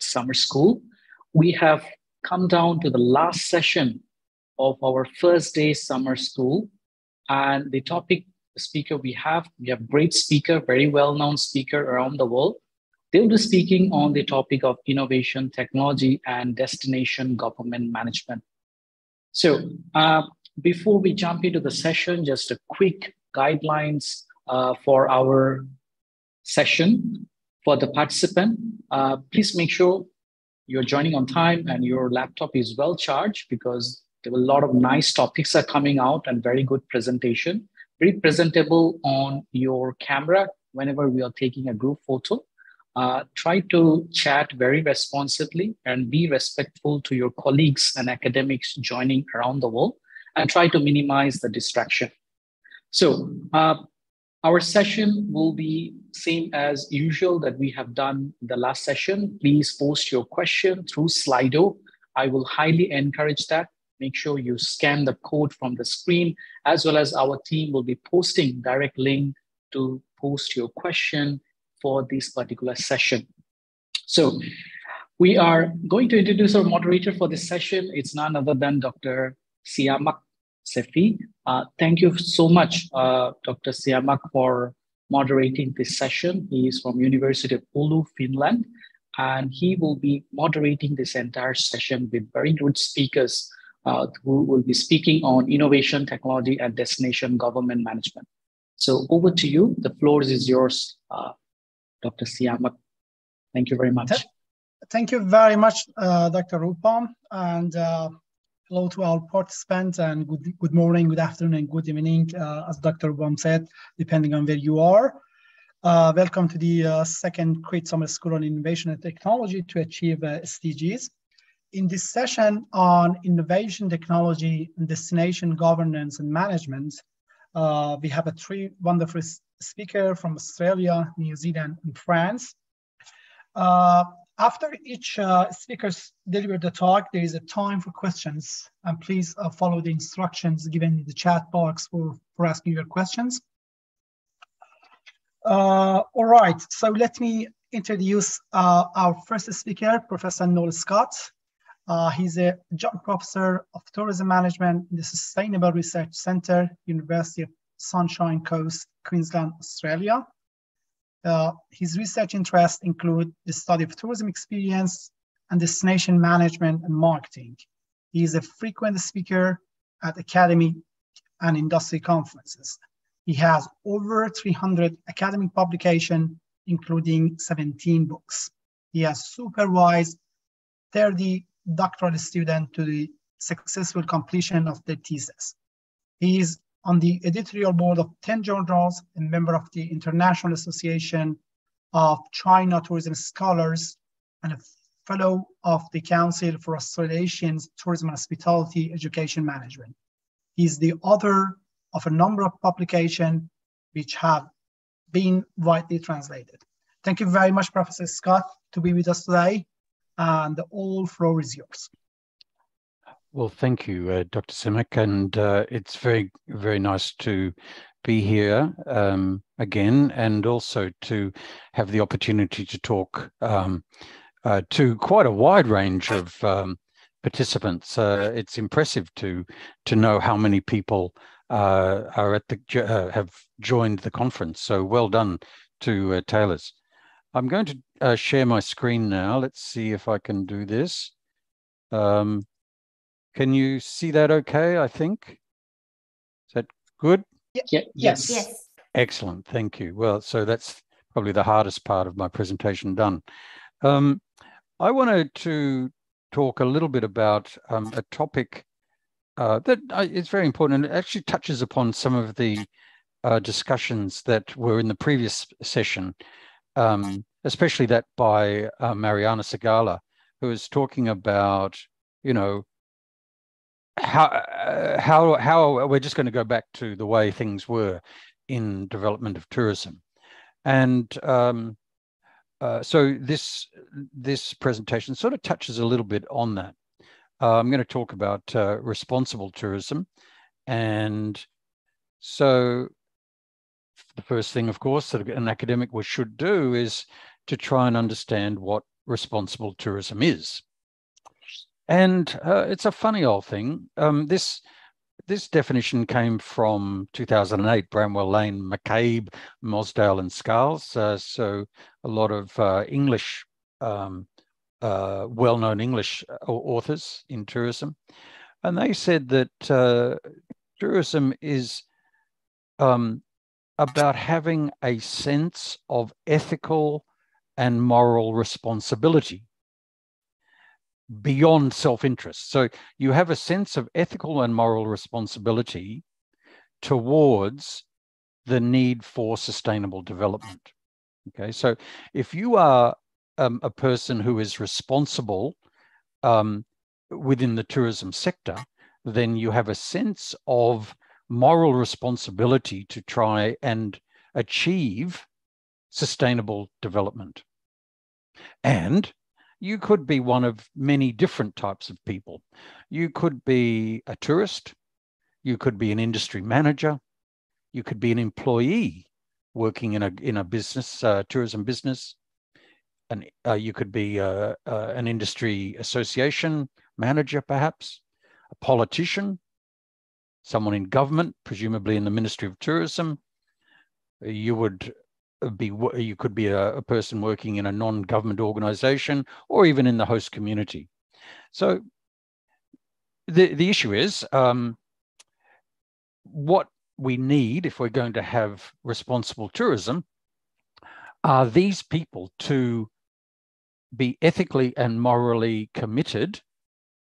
Summer School. We have come down to the last session of our first day summer school. And the topic speaker we have, we have great speaker, very well-known speaker around the world. They'll be speaking on the topic of innovation, technology, and destination government management. So uh, before we jump into the session, just a quick guidelines uh, for our session. For the participant, uh, please make sure you're joining on time and your laptop is well charged because there were a lot of nice topics are coming out and very good presentation. Very presentable on your camera whenever we are taking a group photo. Uh, try to chat very responsibly and be respectful to your colleagues and academics joining around the world and try to minimize the distraction. So uh, our session will be same as usual that we have done the last session. Please post your question through Slido. I will highly encourage that. Make sure you scan the code from the screen, as well as our team will be posting direct link to post your question for this particular session. So we are going to introduce our moderator for this session. It's none other than Dr. Siamak Seyfi. Uh, thank you so much, uh, Dr. Siamak, for moderating this session. He is from University of Oulu, Finland, and he will be moderating this entire session with very good speakers uh, who will be speaking on innovation, technology, and destination government management. So over to you. The floor is yours, uh, Dr. Siamak. Thank you very much. Thank you very much, uh, Dr. Rupam, and uh, hello to our participants and good, good morning, good afternoon, and good evening, uh, as Dr. Bom said, depending on where you are. Uh, welcome to the uh, second CRIT Summer School on Innovation and Technology to achieve uh, SDGs. In this session on innovation, technology, and destination governance and management, uh, we have a three wonderful speaker from Australia, New Zealand, and France. After each uh, speakers deliver the talk, there is a time for questions. And please uh, follow the instructions given in the chat box for, for asking your questions. Uh, all right, so let me introduce uh, our first speaker, Professor Noel Scott. Uh, he's a joint professor of tourism management in the Sustainable Research Centre, University of Sunshine Coast, Queensland, Australia. Uh, his research interests include the study of tourism experience and destination management and marketing. He is a frequent speaker at academic and industry conferences. He has over 300 academic publications, including 17 books. He has supervised 30 doctoral students to the successful completion of their thesis. He is on the editorial board of 10 journals, a member of the International Association of China Tourism Scholars, and a fellow of the Council for Australasians Tourism and Hospitality Education Management. He's the author of a number of publications which have been widely translated. Thank you very much, Professor Scott, to be with us today, and the all floor is yours. Well, thank you, uh, Dr. Simic, and uh, it's very, very nice to be here um, again, and also to have the opportunity to talk um, uh, to quite a wide range of um, participants. Uh, it's impressive to to know how many people uh, are at the uh, have joined the conference. So well done to Taylor's. I'm going to share my screen now. Let's see if I can do this. Um, can you see that okay, I think? Is that good? Yeah, yes. Yes. Excellent, thank you. Well, so that's probably the hardest part of my presentation done. Um, I wanted to talk a little bit about um, a topic uh, that is very important and it actually touches upon some of the uh, discussions that were in the previous session, um, especially that by uh, Mariana Segala, who was talking about, you know, how uh, how how we're just going to go back to the way things were in development of tourism, and um, uh, so this this presentation sort of touches a little bit on that. Uh, I'm going to talk about uh, responsible tourism, and so the first thing, of course, that an academic should do is to try and understand what responsible tourism is. And uh, it's a funny old thing. Um, this this definition came from 2008, Bramwell Lane, McCabe, Mosedale, and Scarles. Uh, so a lot of uh, English, um, uh, well-known English uh, authors in tourism, and they said that uh, tourism is um, about having a sense of ethical and moral responsibility beyond self interest. So you have a sense of ethical and moral responsibility towards the need for sustainable development. Okay, so if you are um, a person who is responsible um, within the tourism sector, then you have a sense of moral responsibility to try and achieve sustainable development. And you could be one of many different types of people. You could be a tourist, you could be an industry manager, you could be an employee working in a in a business, uh, tourism business, and uh, you could be uh, uh, an industry association manager, perhaps, a politician, someone in government, presumably in the Ministry of Tourism. You would be you could be a, a person working in a non-government organization or even in the host community. So the the issue is um, what we need if we're going to have responsible tourism are these people to be ethically and morally committed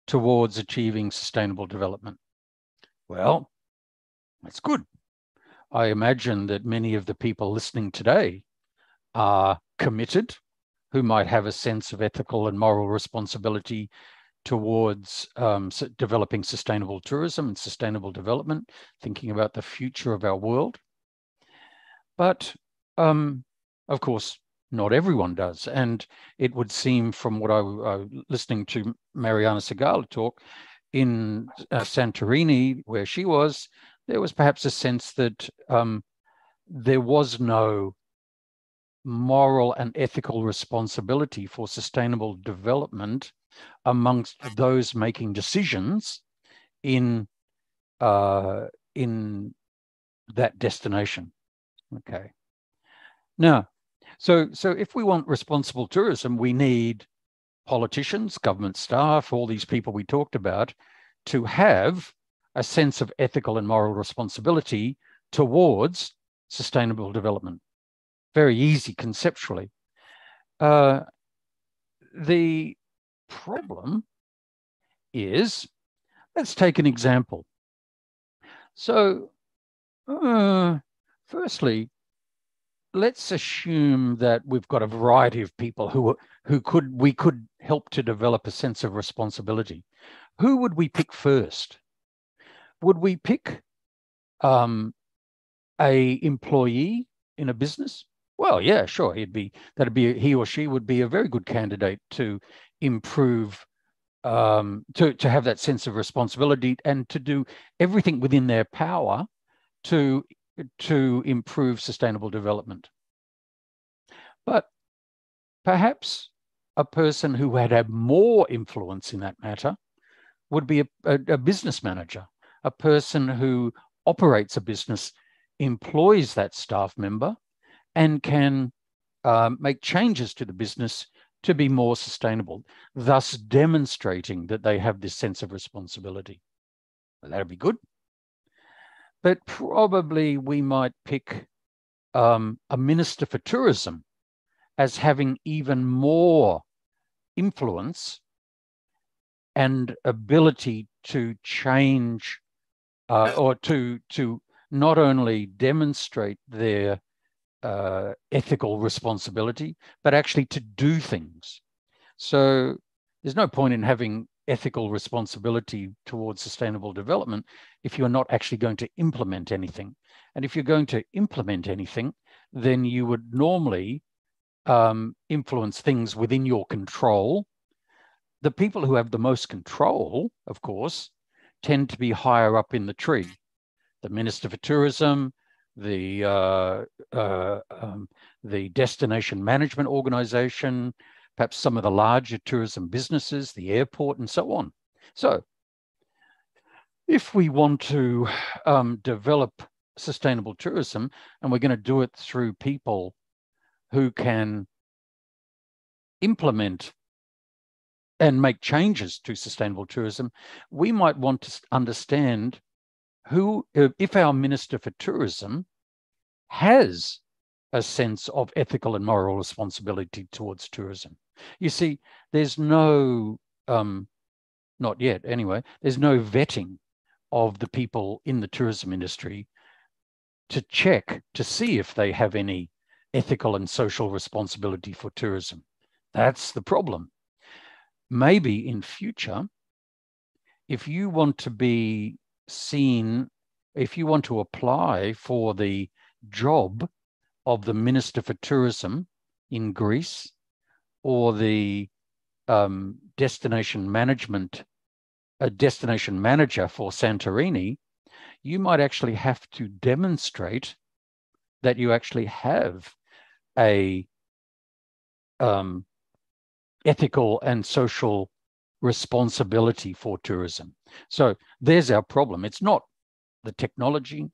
towards achieving sustainable development. Well, that's good. I imagine that many of the people listening today are committed, who might have a sense of ethical and moral responsibility towards um, developing sustainable tourism and sustainable development, thinking about the future of our world. But um, of course, not everyone does. And it would seem from what I was listening to Mariana Segala talk in uh, Santorini, where she was, there was perhaps a sense that um, there was no moral and ethical responsibility for sustainable development amongst those making decisions in uh, in that destination. Okay. Now, so so if we want responsible tourism, we need politicians, government staff, all these people we talked about, to have a sense of ethical and moral responsibility towards sustainable development. Very easy conceptually. Uh, the problem is, let's take an example. So, uh, firstly, let's assume that we've got a variety of people who who could we could help to develop a sense of responsibility. Who would we pick first? Would we pick um, a employee in a business? Well, yeah, sure. He'd be that'd be he or she would be a very good candidate to improve um, to to have that sense of responsibility and to do everything within their power to to improve sustainable development. But perhaps a person who had had more influence in that matter would be a, a, a business manager a person who operates a business employs that staff member and can um, make changes to the business to be more sustainable, thus demonstrating that they have this sense of responsibility. Well, that'd be good. But probably we might pick um, a minister for tourism as having even more influence and ability to change uh, or to to not only demonstrate their uh, ethical responsibility, but actually to do things. So there's no point in having ethical responsibility towards sustainable development if you're not actually going to implement anything. And if you're going to implement anything, then you would normally um, influence things within your control. The people who have the most control, of course, tend to be higher up in the tree. The Minister for Tourism, the uh, uh, um, the Destination Management Organization, perhaps some of the larger tourism businesses, the airport, and so on. So, if we want to um, develop sustainable tourism and we're going to do it through people who can implement and make changes to sustainable tourism, we might want to understand who, if our Minister for Tourism has a sense of ethical and moral responsibility towards tourism. You see, there's no, um, not yet anyway, there's no vetting of the people in the tourism industry to check to see if they have any ethical and social responsibility for tourism. That's the problem. Maybe in future, if you want to be seen, if you want to apply for the job of the Minister for Tourism in Greece or the um, destination management, a destination manager for Santorini, you might actually have to demonstrate that you actually have a um, ethical and social responsibility for tourism. So there's our problem. It's not the technology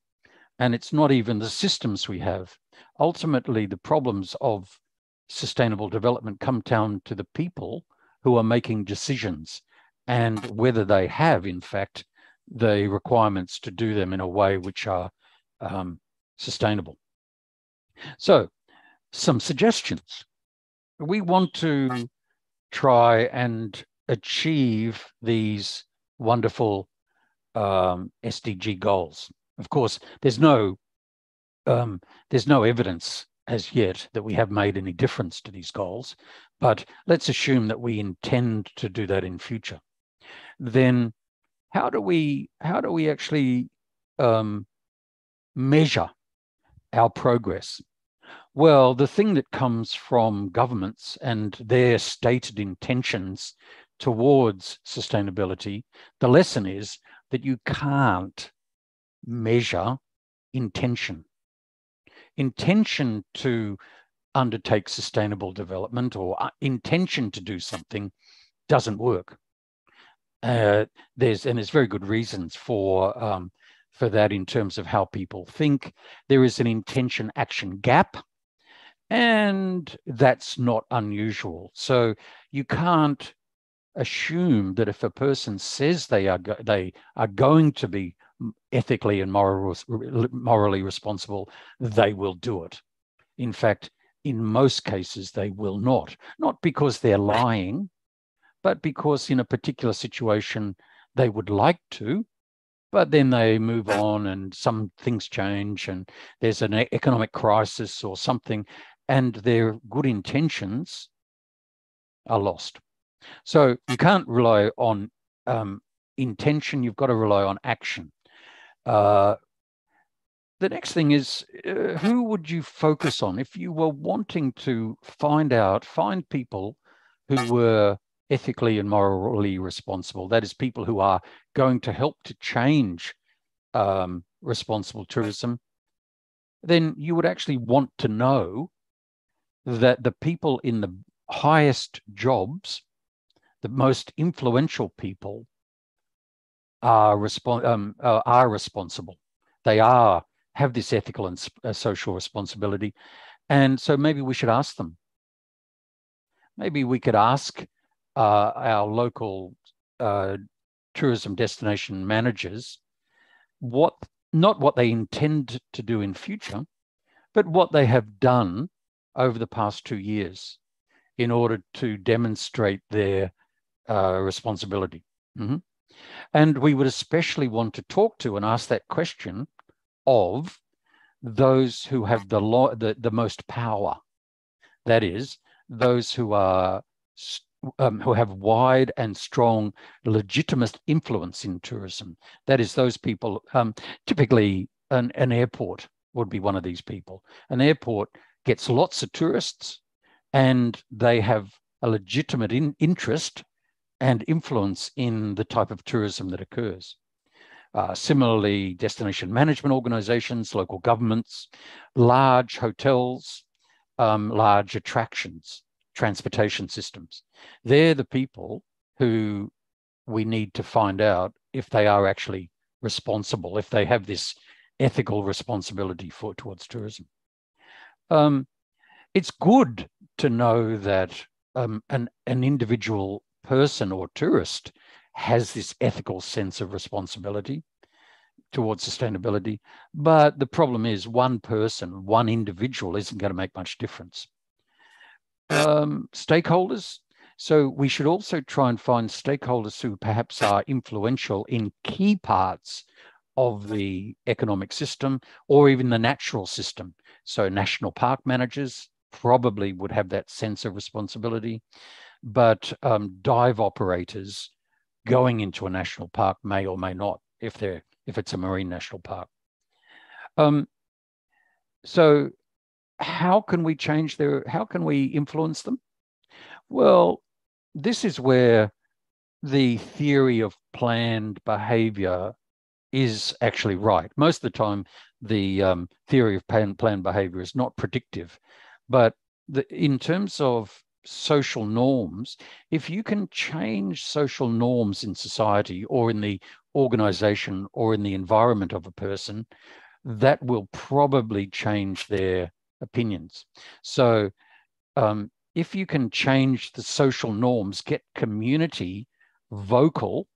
and it's not even the systems we have. Ultimately, the problems of sustainable development come down to the people who are making decisions and whether they have, in fact, the requirements to do them in a way which are um, sustainable. So, some suggestions. We want to try and achieve these wonderful um, SDG goals. Of course, there's no um, there's no evidence as yet that we have made any difference to these goals, but let's assume that we intend to do that in future. Then how do we how do we actually um, measure our progress? Well, the thing that comes from governments and their stated intentions towards sustainability, the lesson is that you can't measure intention. Intention to undertake sustainable development or uh, intention to do something doesn't work. Uh, there's and there's very good reasons for um, for that in terms of how people think. There is an intention action gap, and that's not unusual. So you can't assume that if a person says they are they are going to be ethically and moral, morally responsible, they will do it. In fact, in most cases, they will not. Not because they're lying, but because in a particular situation they would like to, but then they move on and some things change and there's an economic crisis or something, and their good intentions are lost. So you can't rely on um, intention, you've got to rely on action. Uh, the next thing is uh, who would you focus on if you were wanting to find out, find people who were ethically and morally responsible. That is, people who are going to help to change um, responsible tourism. Then you would actually want to know that the people in the highest jobs, the most influential people, are, respon- um, uh, are responsible. They are have this ethical and uh, social responsibility, and so maybe we should ask them. Maybe we could ask uh, our local uh, tourism destination managers what not what they intend to do in future, but what they have done over the past two years in order to demonstrate their uh, responsibility. Mm-hmm. And we would especially want to talk to and ask that question of those who have the, law, the, the most power. That is, those who are um, who have wide and strong legitimate influence in tourism. That is, those people, um, typically an, an airport would be one of these people. An airport gets lots of tourists and they have a legitimate in, interest and influence in the type of tourism that occurs. Uh, similarly, destination management organizations, local governments, large hotels, um, large attractions transportation systems. They're the people who we need to find out if they are actually responsible, if they have this ethical responsibility for towards tourism. Um, it's good to know that um, an, an individual person or tourist has this ethical sense of responsibility towards sustainability. But the problem is one person, one individual isn't going to make much difference. Um, stakeholders. So we should also try and find stakeholders who perhaps are influential in key parts of the economic system or even the natural system. So national park managers probably would have that sense of responsibility, but um, dive operators going into a national park may or may not if they're if it's a marine national park. Um, so how can we change their how can we influence them? Well, this is where the theory of planned behavior is actually right. Most of the time, the um, theory of plan, planned behavior is not predictive, but the, in terms of social norms, if you can change social norms in society or in the organization or in the environment of a person, that will probably change their opinions. So, um, if you can change the social norms, get community vocal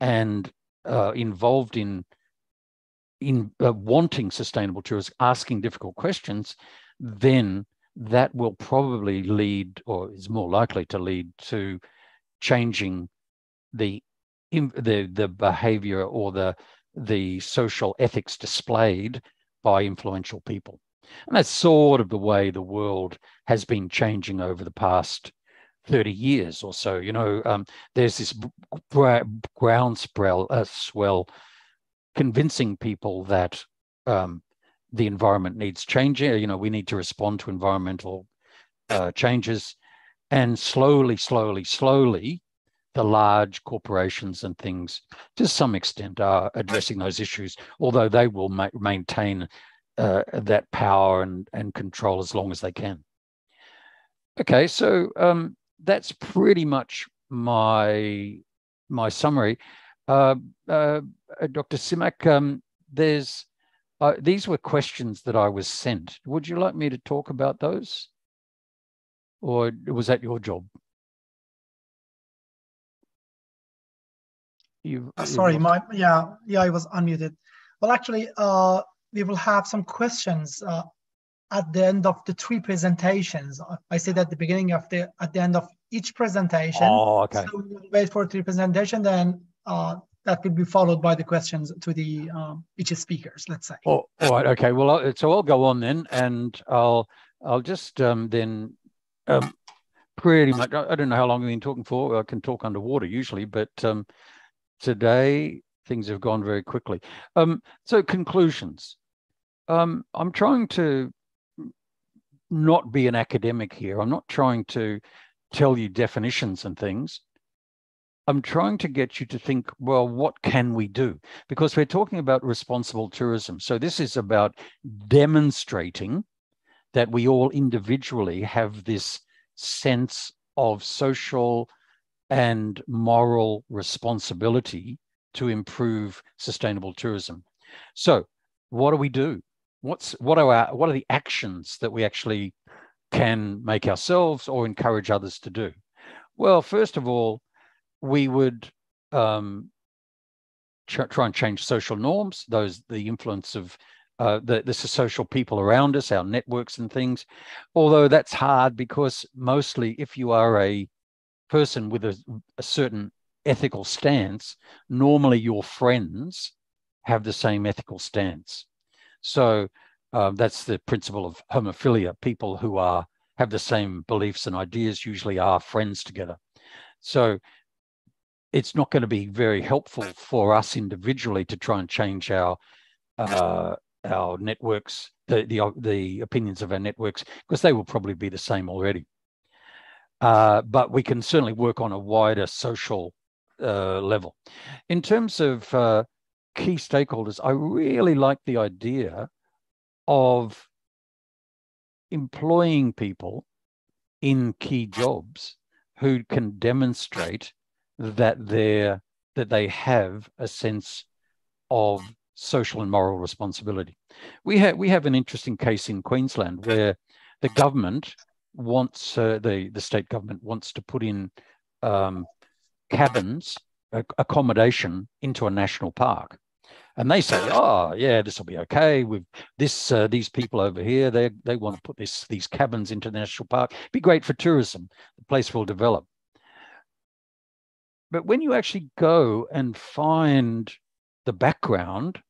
and uh, involved in in uh, wanting sustainable tourism, asking difficult questions, then that will probably lead, or is more likely to lead to changing the the the behavior or the the social ethics displayed by influential people. And that's sort of the way the world has been changing over the past 30 years or so. You know, um, there's this groundswell uh, swell convincing people that um, the environment needs changing. You know, we need to respond to environmental uh, changes. And slowly, slowly, slowly, the large corporations and things, to some extent, are addressing those issues, although they will ma- maintain uh, that power and, and control as long as they can. Okay, so um, that's pretty much my my summary. Uh, uh, uh Dr. Simak, um, there's uh, these were questions that I was sent. Would you like me to talk about those, or was that your job? You, sorry, my yeah yeah I was unmuted. Well, actually, uh, we will have some questions uh, at the end of the three presentations. I said at the beginning of the at the end of each presentation. Oh, okay. So we'll wait for three presentation, then uh, that will be followed by the questions to the um, each speakers. Let's say. Oh, all right. Okay. Well, so I'll go on then, and I'll I'll just um, then um, pretty much. I don't know how long we've been talking for. I can talk underwater usually, but um, today things have gone very quickly. Um, so conclusions. Um, I'm trying to not be an academic here. I'm not trying to tell you definitions and things. I'm trying to get you to think, well, what can we do? Because we're talking about responsible tourism. So this is about demonstrating that we all individually have this sense of social and moral responsibility to improve sustainable tourism. So, what do we do? What's what are our what are the actions that we actually can make ourselves or encourage others to do? Well, first of all, we would um, try and change social norms, those the influence of uh, the, the social people around us, our networks and things. Although that's hard because mostly if you are a person with a, a certain ethical stance, normally your friends have the same ethical stance. So um, that's the principle of homophilia. People who are have the same beliefs and ideas usually are friends together. So it's not going to be very helpful for us individually to try and change our uh, our networks, the, the the opinions of our networks, because they will probably be the same already. Uh, but we can certainly work on a wider social uh, level. In terms of uh, key stakeholders, I really like the idea of employing people in key jobs who can demonstrate that they're that they have a sense of social and moral responsibility. We have we have an interesting case in Queensland where the government wants uh, the the state government wants to put in um, cabins accommodation into a national park and they say oh yeah this will be okay with this uh, these people over here they they want to put this these cabins into the national park be great for tourism the place will develop but when you actually go and find the background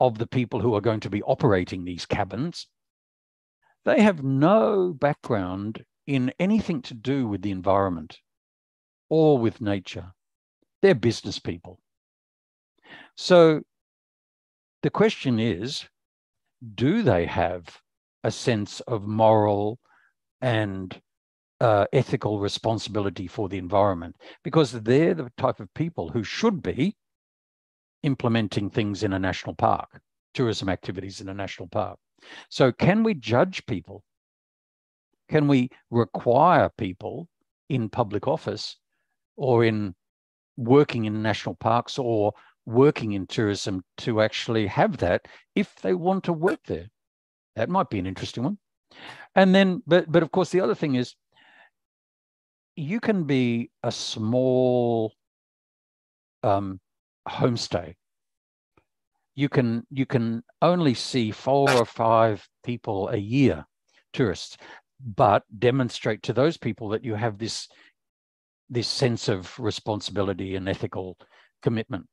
of the people who are going to be operating these cabins, they have no background in anything to do with the environment or with nature. They're business people. So the question is do they have a sense of moral and uh, ethical responsibility for the environment? Because they're the type of people who should be implementing things in a national park, tourism activities in a national park. So, can we judge people? Can we require people in public office or in working in national parks or working in tourism to actually have that if they want to work there? That might be an interesting one. And then, but but of course, the other thing is you can be a small um, homestay you can you can only see four or five people a year tourists but demonstrate to those people that you have this this sense of responsibility and ethical commitment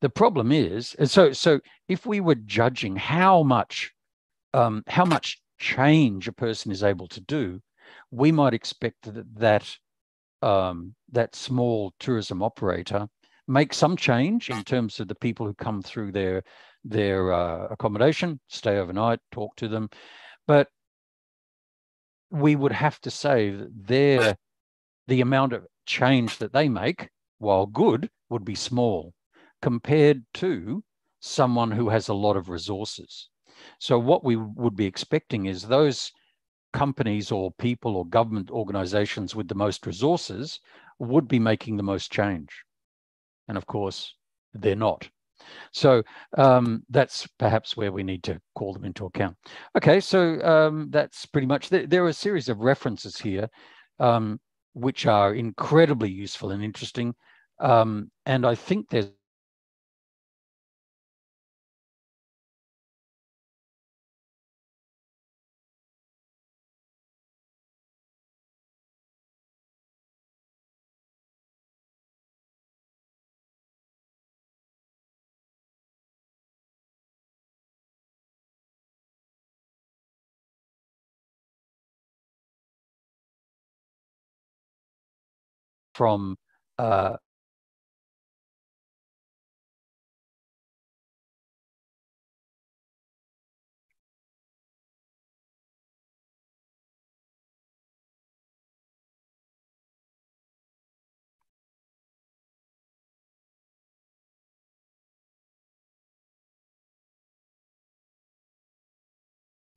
the problem is so so if we were judging how much um, how much change a person is able to do we might expect that that um, that small tourism operator make some change in terms of the people who come through their their uh, accommodation, stay overnight, talk to them, but we would have to say that their the amount of change that they make, while good, would be small compared to someone who has a lot of resources. So what we would be expecting is those companies or people or government organizations with the most resources would be making the most change. And of course, they're not. So um, that's perhaps where we need to call them into account. Okay, so um, that's pretty much, there, there, are a series of references here um, which are incredibly useful and interesting. Um, and I think there's from uh,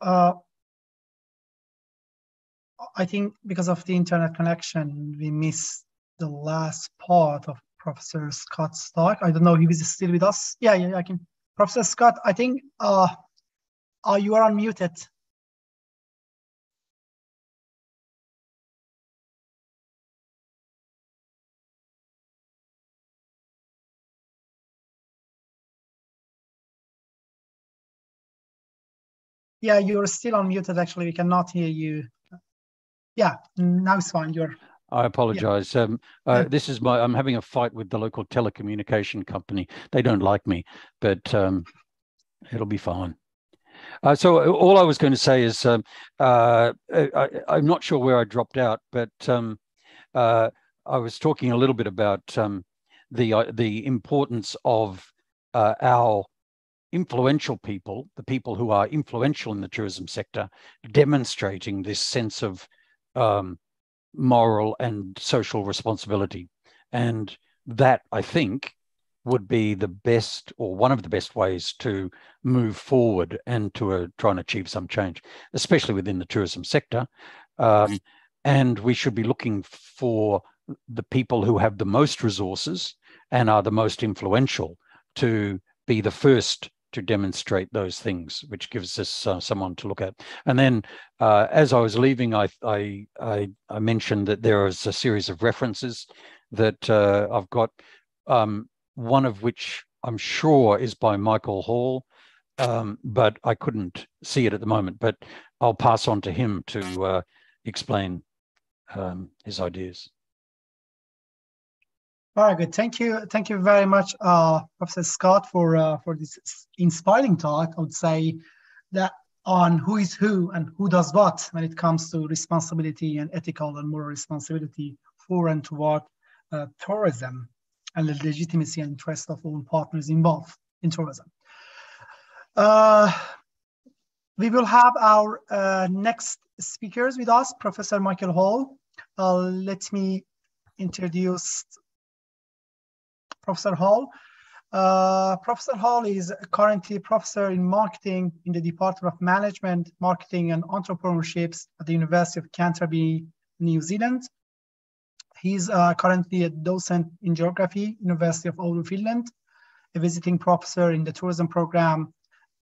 Uh, I think because of the internet connection, we missed the last part of Professor Scott's talk. I don't know if he's still with us. Yeah, yeah, I can. Professor Scott, I think uh, uh, you are unmuted. Yeah, you're still unmuted. Actually, we cannot hear you. Yeah, now it's fine. You're I apologize. Yeah. Um, uh. This is my. I'm having a fight with the local telecommunication company. They don't like me, but um, it'll be fine. Uh, so uh, all I was going to say is um, uh, I, am not sure where I dropped out, but um, uh, I was talking a little bit about um, the uh, the importance of our influential people, the people who are influential in the tourism sector, demonstrating this sense of um, moral and social responsibility. And that, I think, would be the best or one of the best ways to move forward and to uh, try and achieve some change, especially within the tourism sector. Um, and we should be looking for the people who have the most resources and are the most influential to be the first to demonstrate those things, which gives us uh, someone to look at. And then, uh, as I was leaving, I, I, I I mentioned that there is a series of references that uh, I've got. Um, one of which I'm sure is by Michael Hall, um, but I couldn't see it at the moment. But I'll pass on to him to uh, explain um, his ideas. Very good. Thank you. Thank you very much, uh, Professor Scott, for uh, for this inspiring talk. I would say that on who is who and who does what when it comes to responsibility and ethical and moral responsibility for and toward uh, tourism and the legitimacy and interest of all partners involved in tourism. Uh, we will have our uh, next speakers with us, Professor Michael Hall. Uh, let me introduce Professor Hall. Uh, professor Hall is currently professor in marketing in the Department of Management, Marketing and Entrepreneurships at the University of Canterbury, New Zealand. He's uh, currently a docent in geography, University of Oulu, Finland, a visiting professor in the tourism program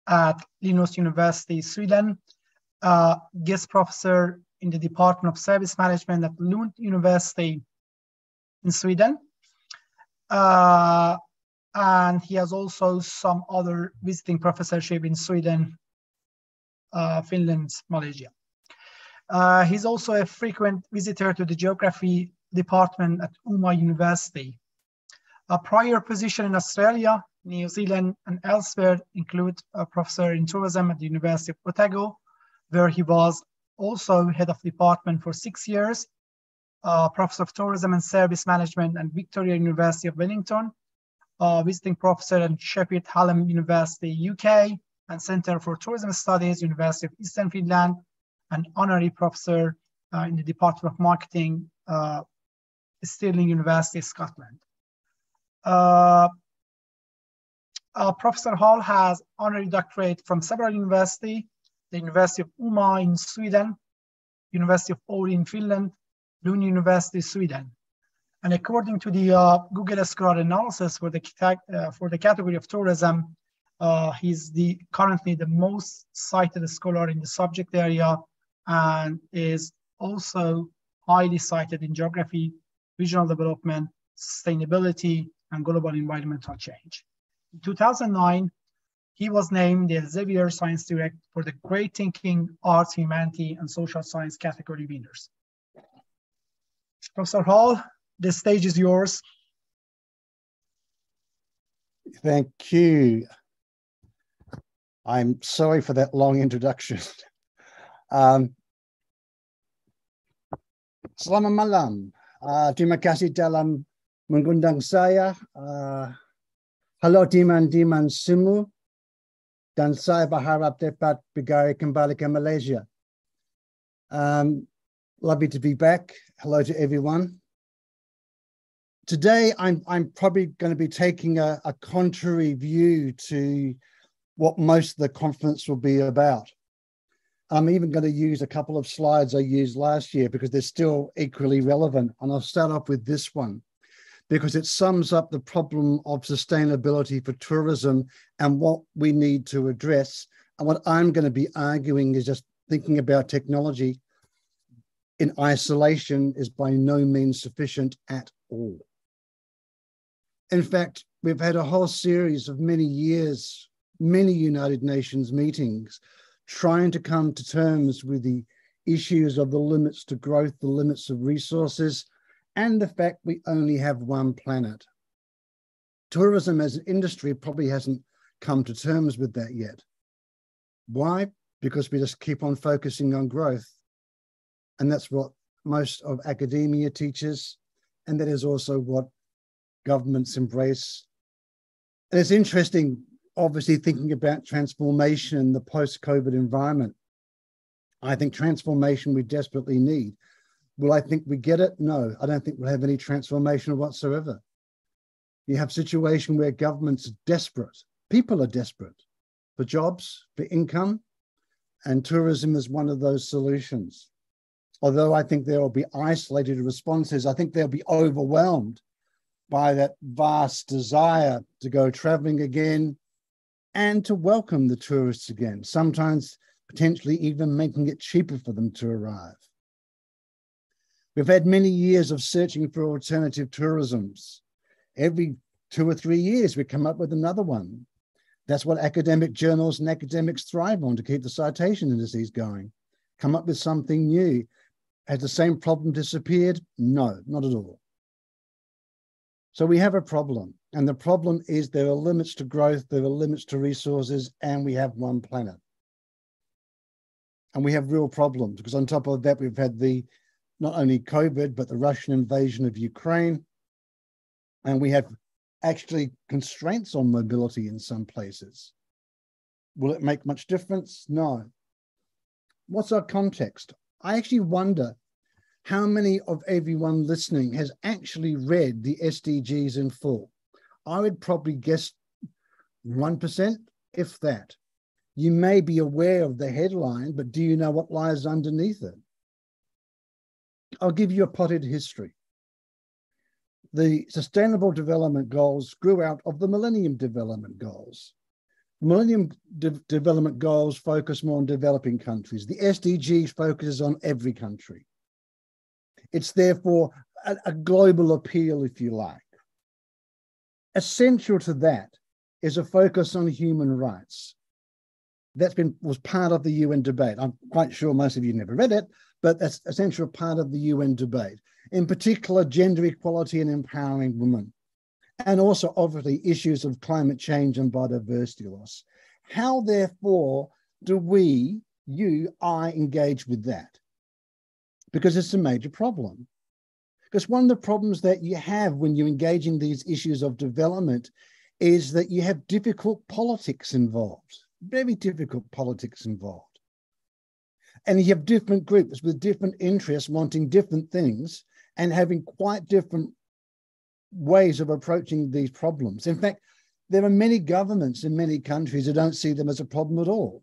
at Linnaeus University, Sweden, uh, guest professor in the Department of Service Management at Lund University in Sweden, uh, and he has also some other visiting professorship in Sweden, uh, Finland, Malaysia. Uh, he's also a frequent visitor to the geography department at Umeå University. A prior position in Australia, New Zealand, and elsewhere include a professor in tourism at the University of Otago, where he was also head of department for six years uh, Professor of Tourism and Service Management at Victoria University of Wellington, uh, visiting professor at Sheffield Hallam University, UK, and Center for Tourism Studies, University of Eastern Finland, and honorary professor uh, in the Department of Marketing, uh, Stirling University, Scotland. Uh, uh, professor Hall has honorary doctorate from several universities, the University of Umeå in Sweden, University of Oulu in Finland, Lund University, Sweden. And according to the uh, Google Scholar analysis for the, uh, for the category of tourism, uh, he's the currently the most cited scholar in the subject area and is also highly cited in geography, regional development, sustainability, and global environmental change. In 2009, he was named the Xavier Science Director for the Great Thinking, Arts, Humanity, and Social Science category winners. Professor Hall, the stage is yours. Thank you. I'm sorry for that long introduction. um, selamat malam. Uh, terima kasih dalam mengundang saya. Uh, halo teman-teman semua. Dan saya berharap dapat bergari kembali ke Malaysia. Um, Lovely to be back. Hello to everyone. Today, I'm, I'm probably going to be taking a, a contrary view to what most of the conference will be about. I'm even going to use a couple of slides I used last year because they're still equally relevant. And I'll start off with this one because it sums up the problem of sustainability for tourism and what we need to address. And what I'm going to be arguing is just thinking about technology in isolation is by no means sufficient at all. In fact, we've had a whole series of many years, many United Nations meetings trying to come to terms with the issues of the limits to growth, the limits of resources, and the fact we only have one planet. Tourism as an industry probably hasn't come to terms with that yet. Why? Because we just keep on focusing on growth and that's what most of academia teaches. And that is also what governments embrace. And it's interesting, obviously, thinking about transformation in the post COVID environment. I think transformation we desperately need. Will I think we get it? No, I don't think we'll have any transformation whatsoever. You have situation where governments are desperate, people are desperate for jobs, for income, and tourism is one of those solutions. Although I think there will be isolated responses, I think they'll be overwhelmed by that vast desire to go traveling again and to welcome the tourists again, sometimes potentially even making it cheaper for them to arrive. We've had many years of searching for alternative tourisms. Every two or three years, we come up with another one. That's what academic journals and academics thrive on to keep the citation indices going. Come up with something new. Has the same problem disappeared? No, not at all. So we have a problem. And the problem is there are limits to growth, there are limits to resources, and we have one planet. And we have real problems because on top of that, we've had the not only COVID, but the Russian invasion of Ukraine. And we have actually constraints on mobility in some places. Will it make much difference? No. What's our context? I actually wonder how many of everyone listening has actually read the SDGs in full? I would probably guess 1%, if that. You may be aware of the headline, but do you know what lies underneath it? I'll give you a potted history. The Sustainable Development Goals grew out of the Millennium Development Goals. Millennium De Development Goals focus more on developing countries. The SDGs focuses on every country. It's therefore a, a global appeal, if you like. Essential to that is a focus on human rights. That's been was part of the UN debate. I'm quite sure most of you never read it, but that's essential part of the UN debate. In particular, gender equality and empowering women, and also obviously issues of climate change and biodiversity loss. How, therefore, do we, you, I, engage with that? because it's a major problem. Because one of the problems that you have when you engage in these issues of development is that you have difficult politics involved, very difficult politics involved. And you have different groups with different interests wanting different things and having quite different ways of approaching these problems. In fact, there are many governments in many countries who don't see them as a problem at all.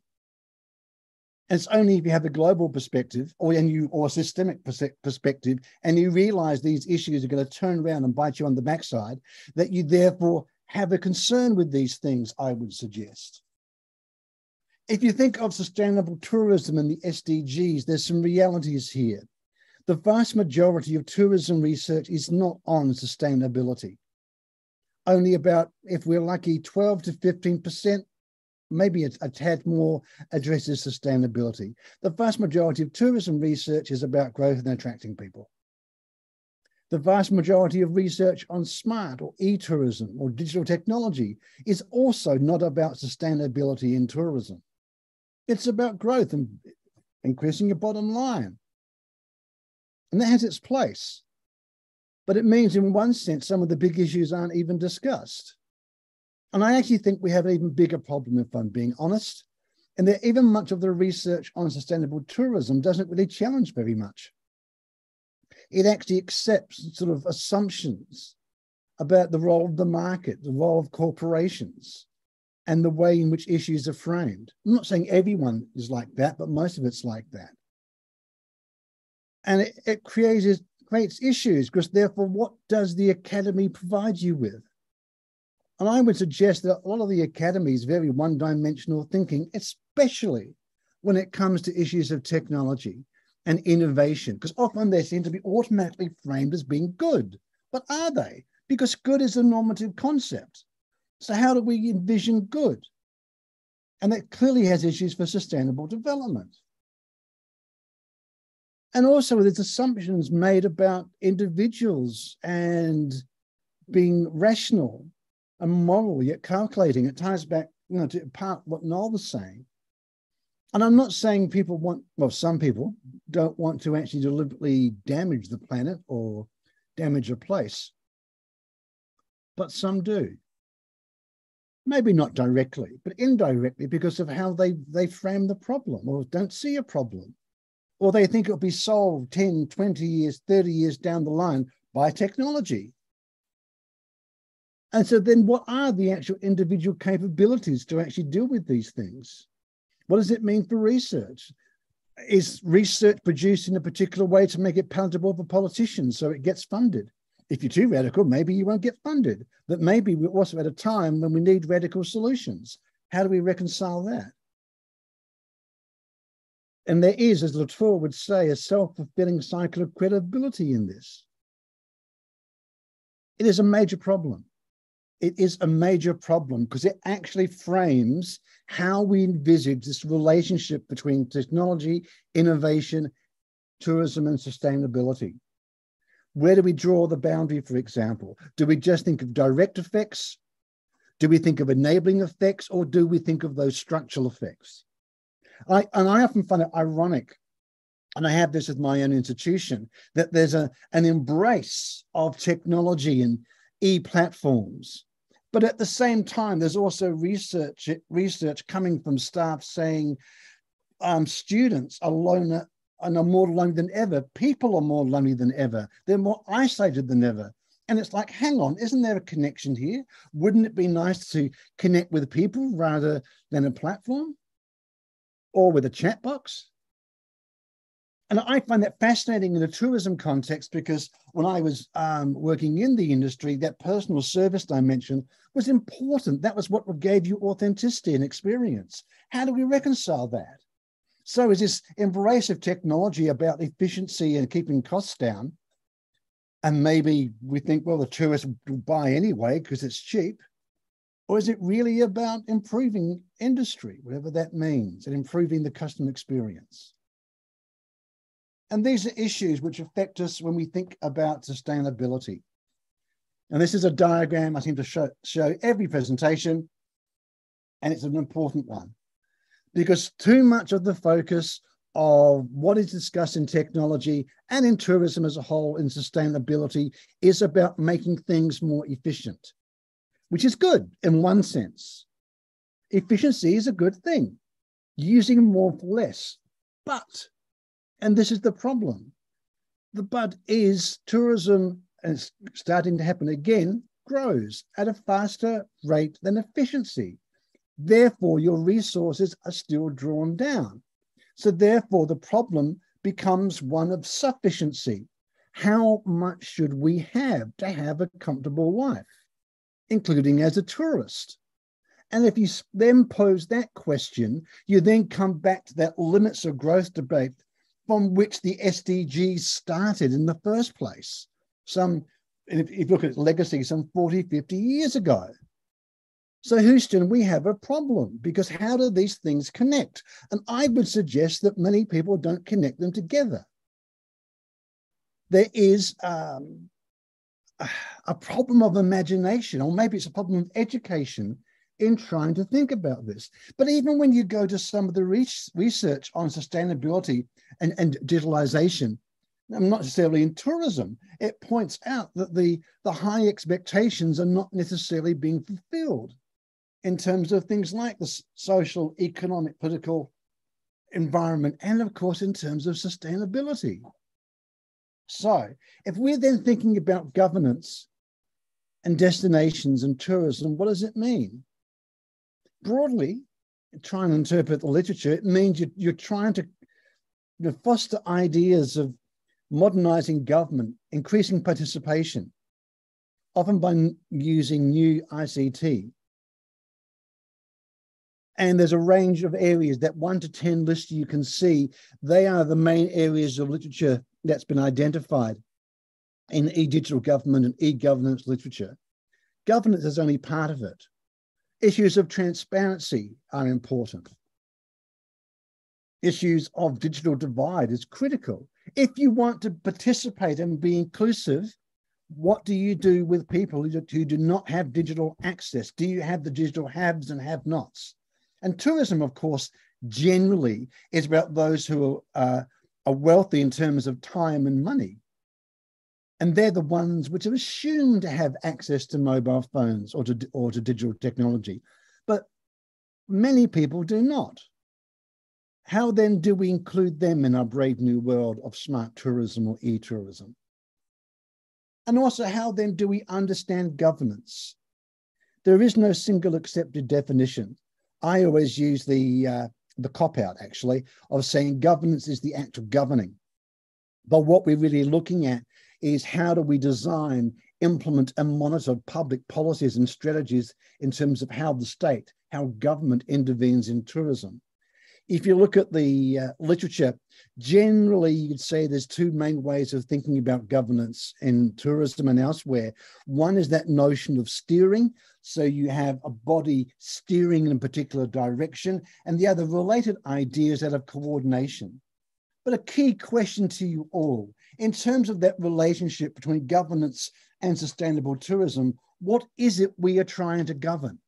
And it's only if you have a global perspective or and you or a systemic perspective, and you realize these issues are going to turn around and bite you on the backside, that you therefore have a concern with these things, I would suggest. If you think of sustainable tourism and the SDGs, there's some realities here. The vast majority of tourism research is not on sustainability. Only about, if we're lucky, 12 to 15% maybe a, a tad more addresses sustainability. The vast majority of tourism research is about growth and attracting people. The vast majority of research on smart or e-tourism or digital technology is also not about sustainability in tourism. It's about growth and increasing your bottom line. And that has its place. But it means, in one sense, some of the big issues aren't even discussed. And I actually think we have an even bigger problem, if I'm being honest, and that even much of the research on sustainable tourism doesn't really challenge very much. It actually accepts sort of assumptions about the role of the market, the role of corporations, and the way in which issues are framed. I'm not saying everyone is like that, but most of it's like that. And it, it creates, creates issues because, therefore, what does the academy provide you with? And I would suggest that a lot of the academies very one dimensional thinking, especially when it comes to issues of technology and innovation, because often they seem to be automatically framed as being good. But are they? Because good is a normative concept. So, how do we envision good? And that clearly has issues for sustainable development. And also, there's assumptions made about individuals and being rational and moral yet calculating. It ties back, you know, to part what Noel was saying. And I'm not saying people want, well, some people don't want to actually deliberately damage the planet or damage a place, but some do. Maybe not directly, but indirectly because of how they, they frame the problem or don't see a problem. Or they think it'll be solved 10, 20 years, 30 years down the line by technology. And so then what are the actual individual capabilities to actually deal with these things? What does it mean for research? is research produced in a particular way to make it palatable for politicians so it gets funded? If you're too radical, maybe you won't get funded. But maybe we're also at a time when we need radical solutions. How do we reconcile that? And there is, as Latour would say, a self fulfilling cycle of credibility in this. It is a major problem. It is a major problem because it actually frames how we envisage this relationship between technology, innovation, tourism, and sustainability. Where do we draw the boundary, for example? Do we just think of direct effects? Do we think of enabling effects? Or do we think of those structural effects? I, and I often find it ironic, and I have this with my own institution, that there's a, an embrace of technology and e platforms. But at the same time, there's also research, research coming from staff saying um, students are loner and are more lonely than ever. People are more lonely than ever. They're more isolated than ever. And it's like, hang on, isn't there a connection here? Wouldn't it be nice to connect with people rather than a platform? Or with a chat box. And I find that fascinating in the tourism context because when I was um, working in the industry, that personal service dimension was important. That was what gave you authenticity and experience. How do we reconcile that? So, is this embrace of technology about efficiency and keeping costs down? And maybe we think, well, the tourists will buy anyway because it's cheap. Or is it really about improving industry, whatever that means, and improving the customer experience? And these are issues which affect us when we think about sustainability. And this is a diagram I seem to show, show every presentation, and it's an important one because too much of the focus of what is discussed in technology and in tourism as a whole in sustainability is about making things more efficient which is good in one sense. Efficiency is a good thing, using more for less. But, and this is the problem, the but is tourism, is starting to happen again, grows at a faster rate than efficiency. Therefore, your resources are still drawn down. So, therefore, the problem becomes one of sufficiency. How much should we have to have a comfortable life? Including as a tourist. And if you then pose that question, you then come back to that limits of growth debate from which the SDGs started in the first place. Some, if you look at legacy, some 40, 50 years ago. So, Houston, we have a problem because how do these things connect? And I would suggest that many people don't connect them together. There is um, a problem of imagination, or maybe it's a problem of education in trying to think about this. But even when you go to some of the research on sustainability and, and digitalization, not necessarily in tourism, it points out that the, the high expectations are not necessarily being fulfilled in terms of things like the social, economic, political environment, and of course, in terms of sustainability. So, if we're then thinking about governance and destinations and tourism, what does it mean? Broadly, trying to interpret the literature, it means you're, you're trying to, to foster ideas of modernizing government, increasing participation, often by using new ICT. And there's a range of areas that one to 10 list you can see. They are the main areas of literature that's been identified in e-digital government and e-governance literature. Governance is only part of it. Issues of transparency are important. Issues of digital divide is critical. If you want to participate and be inclusive, what do you do with people who do not have digital access? Do you have the digital haves and have nots? And tourism, of course, generally is about those who are, uh, are wealthy in terms of time and money. And they're the ones which are assumed to have access to mobile phones or to, or to digital technology. But many people do not. How then do we include them in our brave new world of smart tourism or e tourism? And also, how then do we understand governance? There is no single accepted definition. I always use the uh, the cop out actually of saying governance is the act of governing. But what we're really looking at is how do we design, implement, and monitor public policies and strategies in terms of how the state, how government intervenes in tourism. If you look at the uh, literature, generally you could say there's two main ways of thinking about governance in tourism and elsewhere. One is that notion of steering. So you have a body steering in a particular direction, and the other related ideas that of coordination. But a key question to you all, in terms of that relationship between governance and sustainable tourism, what is it we are trying to govern?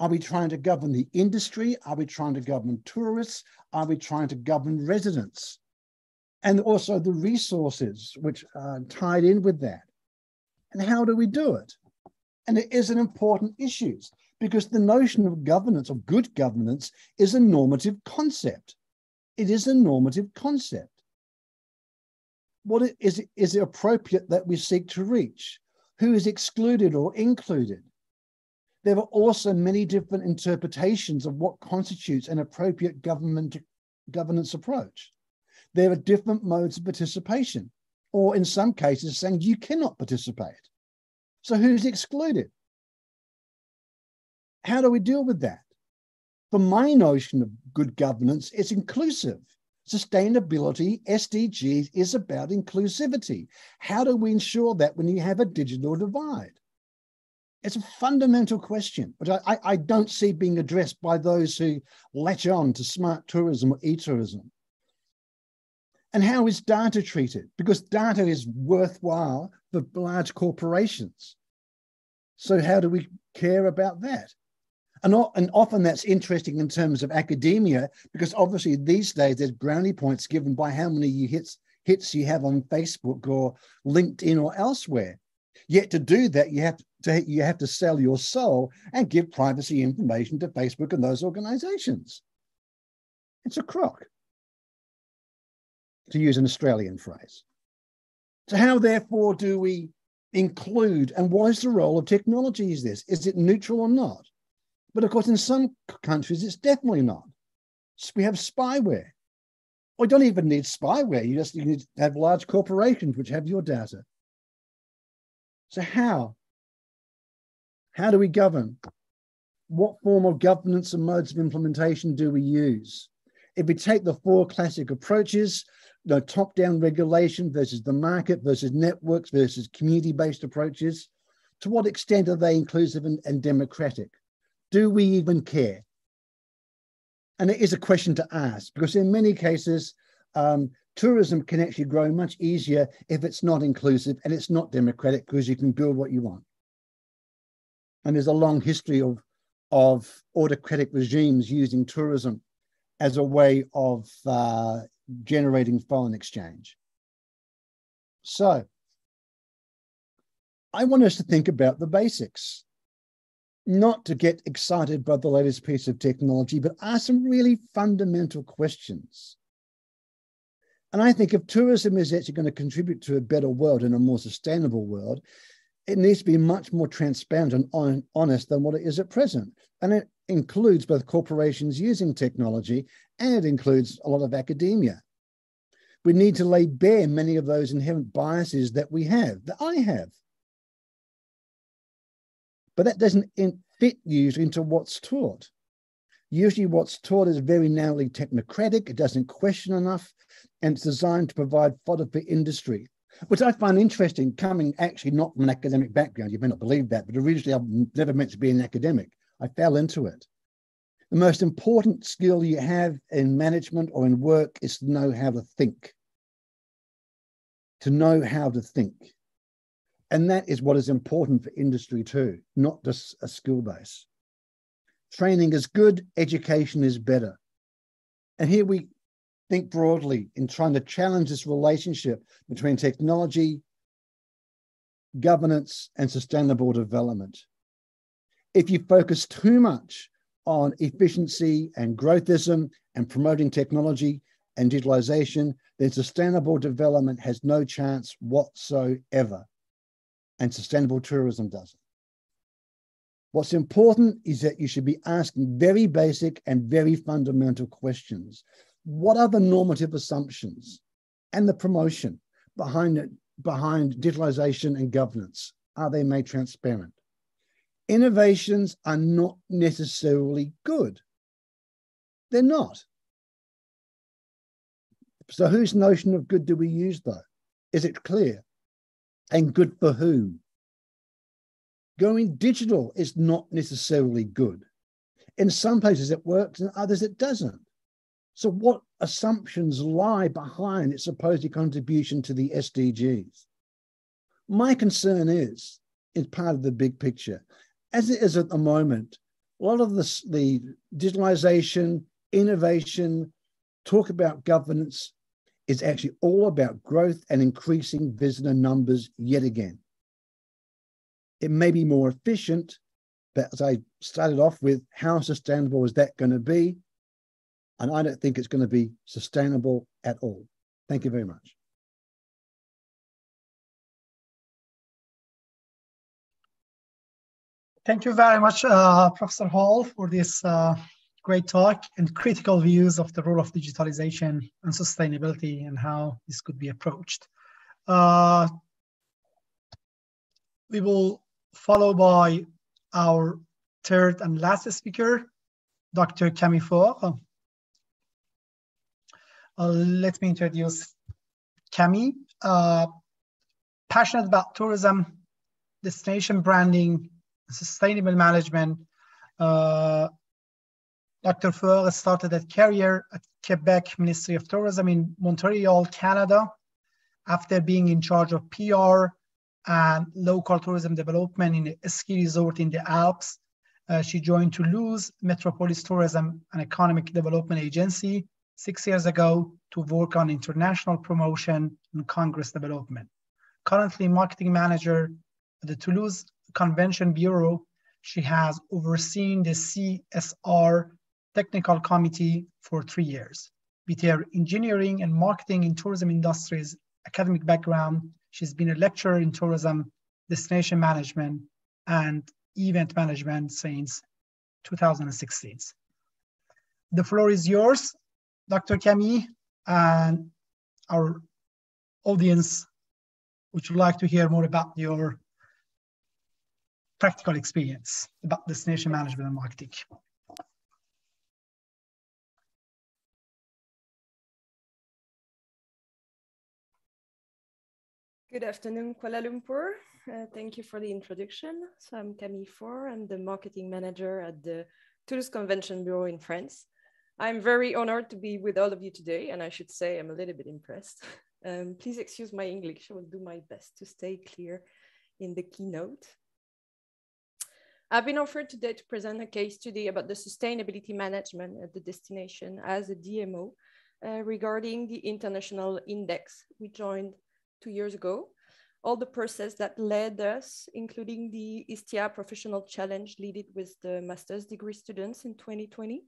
Are we trying to govern the industry? Are we trying to govern tourists? Are we trying to govern residents? And also the resources which are tied in with that. And how do we do it? And it is an important issue because the notion of governance or good governance is a normative concept. It is a normative concept. What is, is it appropriate that we seek to reach? Who is excluded or included? There are also many different interpretations of what constitutes an appropriate government governance approach. There are different modes of participation, or in some cases, saying you cannot participate. So who's excluded? How do we deal with that? For my notion of good governance, it's inclusive. Sustainability, SDGs, is about inclusivity. How do we ensure that when you have a digital divide? It's a fundamental question, which I, I, don't see being addressed by those who latch on to smart tourism or e-tourism. And how is data treated? Because data is worthwhile for large corporations. So how do we care about that? And, and often that's interesting in terms of academia, because obviously these days there's brownie points given by how many you hits, hits you have on Facebook or LinkedIn or elsewhere. Yet to do that, you have to, you have to sell your soul and give privacy information to Facebook and those organizations. It's a crock, to use an Australian phrase. So, how therefore do we include and what is the role of technology? Is this? Is it neutral or not? But of course, in some countries, it's definitely not. So we have spyware. We don't even need spyware. You just need to have large corporations which have your data. So how? How do we govern? What form of governance and modes of implementation do we use? If we take the four classic approaches, you know, top-down regulation versus the market versus networks versus community-based approaches, to what extent are they inclusive and, and democratic? Do we even care? And it is a question to ask because in many cases, um, tourism can actually grow much easier if it's not inclusive and it's not democratic because you can build what you want. And there's a long history of, of autocratic regimes using tourism as a way of uh, generating foreign exchange. So I want us to think about the basics, not to get excited by the latest piece of technology, but ask some really fundamental questions. And I think if tourism is actually going to contribute to a better world and a more sustainable world, it needs to be much more transparent and on, honest than what it is at present. And it includes both corporations using technology and it includes a lot of academia. We need to lay bare many of those inherent biases that we have, that I have. But that doesn't fit usually into what's taught. Usually, what's taught is very narrowly technocratic, it doesn't question enough, and it's designed to provide fodder for industry, which I find interesting coming actually not from an academic background. You may not believe that, but originally I'm never meant to be an academic. I fell into it. The most important skill you have in management or in work is to know how to think. To know how to think. And that is what is important for industry too, not just a skill base. Training is good, education is better. And here we think broadly in trying to challenge this relationship between technology, governance, and sustainable development. If you focus too much on efficiency and growthism and promoting technology and digitalization, then sustainable development has no chance whatsoever. And sustainable tourism doesn't. What's important is that you should be asking very basic and very fundamental questions. What are the normative assumptions and the promotion behind it, behind digitalization and governance? Are they made transparent? Innovations are not necessarily good. They're not. So whose notion of good do we use though? Is it clear? And good for whom? Going digital is not necessarily good. In some places it works, in others it doesn't. So, what assumptions lie behind its supposed contribution to the SDGs? My concern is, it's part of the big picture, as it is at the moment, a lot of this, the digitalization, innovation, talk about governance is actually all about growth and increasing visitor numbers yet again. It may be more efficient, but as I started off with, how sustainable is that going to be? And I don't think it's going to be sustainable at all. Thank you very much. Thank you very much, uh, Professor Hall, for this uh, great talk and critical views of the role of digitalization and sustainability and how this could be approached. Uh, we will follow by our third and last speaker, Dr. Camille Faure. Uh, let me introduce Camille. Uh, passionate about tourism, destination branding, sustainable management. Uh, Dr. Faure started a career at Quebec Ministry of Tourism in Montreal, Canada, after being in charge of PR and local tourism development in a ski resort in the Alps. Uh, she joined Toulouse Metropolis Tourism and Economic Development Agency six years ago to work on international promotion and Congress development. Currently marketing manager at the Toulouse Convention Bureau, she has overseen the CSR technical committee for three years. With her engineering and marketing in tourism industries academic background, She's been a lecturer in tourism, destination management, and event management since 2016. The floor is yours, Dr. Camille, and our audience would you like to hear more about your practical experience about destination management and marketing. Good afternoon, Kuala Lumpur. Uh, thank you for the introduction. So I'm Camille Faure. I'm the marketing manager at the Toulouse Convention Bureau in France. I'm very honored to be with all of you today, and I should say I'm a little bit impressed. Um, please excuse my English. I will do my best to stay clear in the keynote. I've been offered today to present a case study about the sustainability management at the destination as a DMO uh, regarding the international index we joined two years ago. All the process that led us, including the ISTHIA Professional Challenge, leaded with the master's degree students in 2020.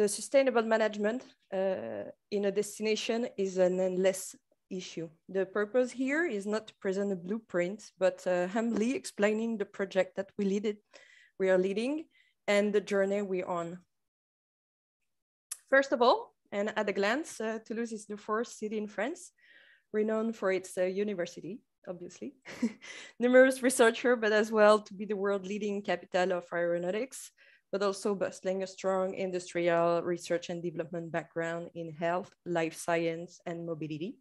The sustainable management uh, in a destination is an endless issue. The purpose here is not to present a blueprint, but uh, humbly explaining the project that we lead it, we are leading and the journey we're on. First of all, and at a glance, uh, Toulouse is the fourth city in France renowned for its uh, university, obviously, numerous researcher, but as well to be the world leading capital of aeronautics, but also bustling a strong industrial research and development background in health, life science, and mobility,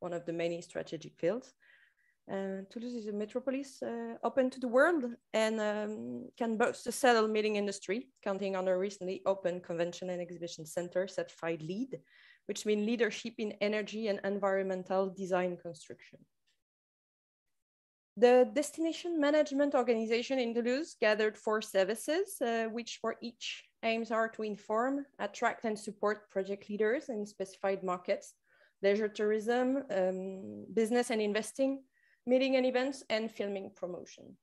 one of the many strategic fields. Uh, Toulouse is a metropolis uh, open to the world and um, can boast a settled meeting industry, counting on a recently open convention and exhibition center certified LEED, which means leadership in energy and environmental design construction. The destination management organization in Toulouse gathered four services, uh, which for each aims are to inform, attract and support project leaders in specified markets, leisure tourism, um, business and investing, meeting and events, and filming promotion.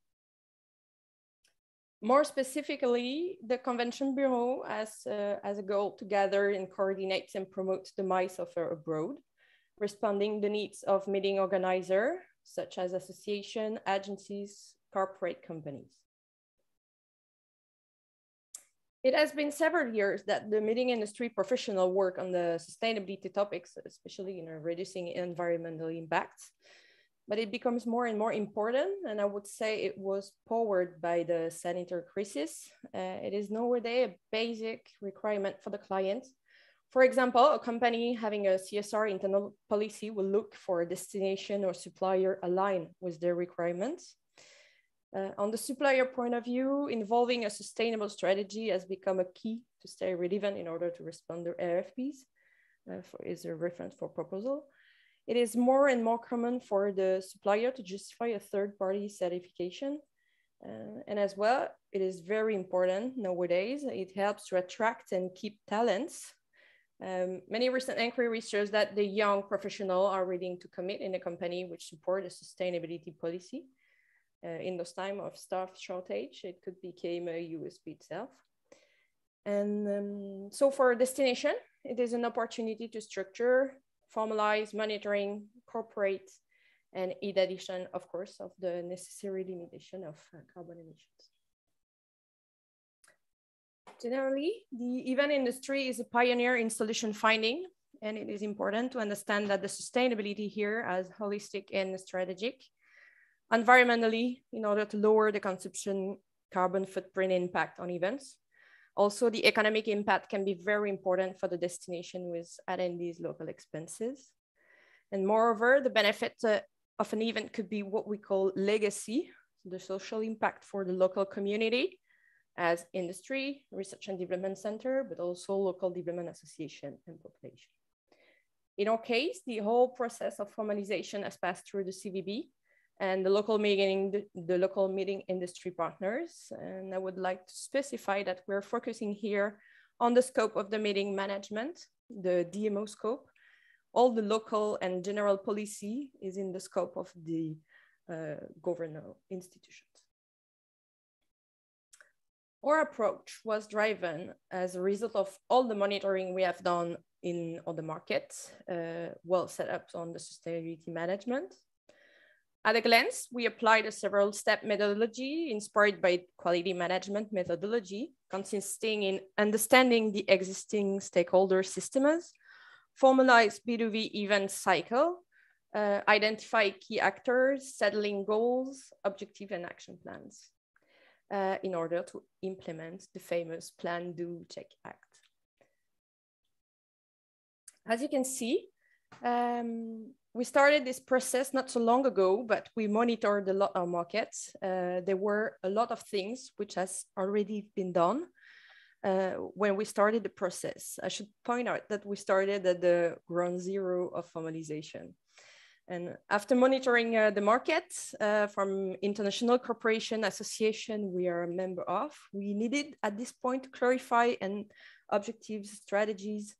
More specifically, the Convention Bureau has, uh, has a goal to gather and coordinate and promote the MICE offer abroad, responding the needs of meeting organizer, such as association, agencies, corporate companies. It has been several years that the meeting industry professional work on the sustainability topics, especially in reducing environmental impacts. But it becomes more and more important, and I would say it was powered by the sanitary crisis. Uh, it is nowadays a basic requirement for the client. For example, a company having a CSR internal policy will look for a destination or supplier aligned with their requirements. Uh, on the supplier point of view, involving a sustainable strategy has become a key to stay relevant in order to respond to RFPs, uh, for, is a reference for proposal. It is more and more common for the supplier to justify a third party certification. Uh, and as well, it is very important nowadays. It helps to attract and keep talents. Um, many recent inquiries shows that the young professional are willing to commit in a company which support a sustainability policy uh, in those time of staff shortage, it could become a USP itself. And um, so for destination, it is an opportunity to structure, formalize, monitoring, corporate, and in addition, of course, of the necessary limitation of uh, carbon emissions. Generally, the event industry is a pioneer in solution finding, and it is important to understand that the sustainability here as holistic and strategic environmentally in order to lower the consumption carbon footprint impact on events. Also, the economic impact can be very important for the destination with attendees' local expenses. And moreover, the benefit uh, of an event could be what we call legacy, the social impact for the local community as industry, research and development center, but also local development association and population. In our case, the whole process of formalization has passed through the CVB and the local meeting, the local meeting industry partners. And I would like to specify that we're focusing here on the scope of the meeting management, the DMO scope. All the local and general policy is in the scope of the uh, governor institutions. Our approach was driven as a result of all the monitoring we have done in other markets, uh, well set up on the sustainability management, at a glance, we applied a several step methodology inspired by quality management methodology, consisting in understanding the existing stakeholder systems, formalize B2B event cycle, uh, identify key actors, settling goals, objective and action plans uh, in order to implement the famous plan, do, check, act. As you can see, um, we started this process not so long ago, but we monitored a lot of markets. Uh, there were a lot of things which has already been done uh, when we started the process. I should point out that we started at the ground zero of formalization. And after monitoring uh, the market uh, from international corporation association we are a member of, we needed at this point to clarify and objectives, strategies,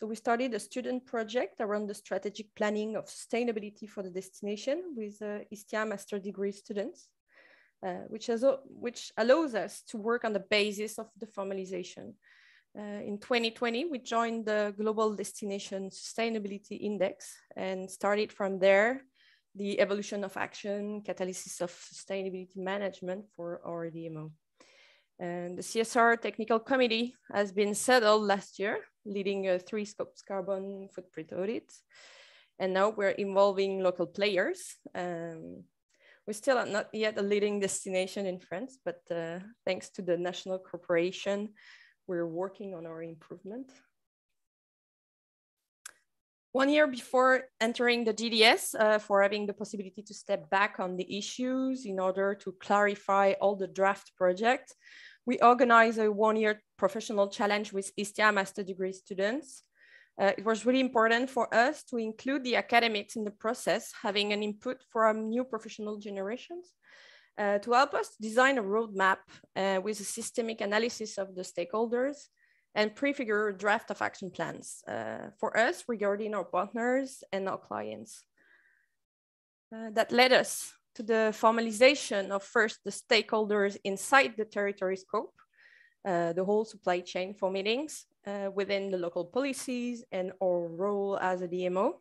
so we started a student project around the strategic planning of sustainability for the destination with uh, ISTHIA master degree students, uh, which, has, which allows us to work on the basis of the formalization. Uh, in 2020, we joined the Global Destination Sustainability Index and started from there the evolution of action, catalysis of sustainability management for our DMO. And the CSR technical committee has been settled last year, leading a three scopes carbon footprint audit. And now we're involving local players. Um, we still not yet a leading destination in France, but uh, thanks to the national corporation, we're working on our improvement. One year before entering the GDS, uh, for having the possibility to step back on the issues in order to clarify all the draft project, we organized a one-year professional challenge with ISTHIA master degree students. Uh, it was really important for us to include the academics in the process, having an input from new professional generations uh, to help us design a roadmap uh, with a systemic analysis of the stakeholders and prefigure draft of action plans uh, for us regarding our partners and our clients. Uh, that led us to the formalization of first the stakeholders inside the territory scope, uh, the whole supply chain for meetings uh, within the local policies and our role as a DMO,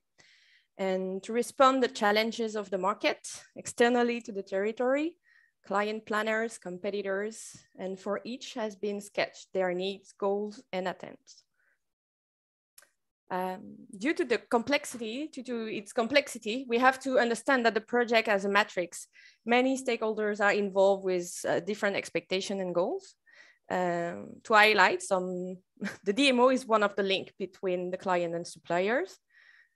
and to respond the challenges of the market externally to the territory, client planners, competitors, and for each has been sketched their needs, goals, and attempts. Um, due to the complexity, due to its complexity, we have to understand that the project as a matrix, many stakeholders are involved with uh, different expectations and goals. Um, to highlight some, the DMO is one of the link between the client and suppliers.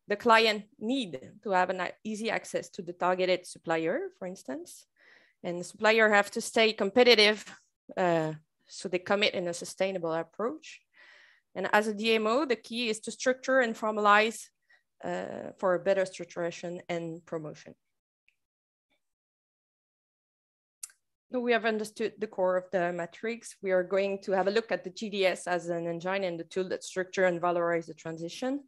The client need to have an easy access to the targeted supplier, for instance, and the supplier have to stay competitive uh, so they commit in a sustainable approach. And as a DMO, the key is to structure and formalize uh, for a better structuration and promotion. We have understood the core of the matrix. We are going to have a look at the GDS as an engine and the tool that structure and valorize the transition.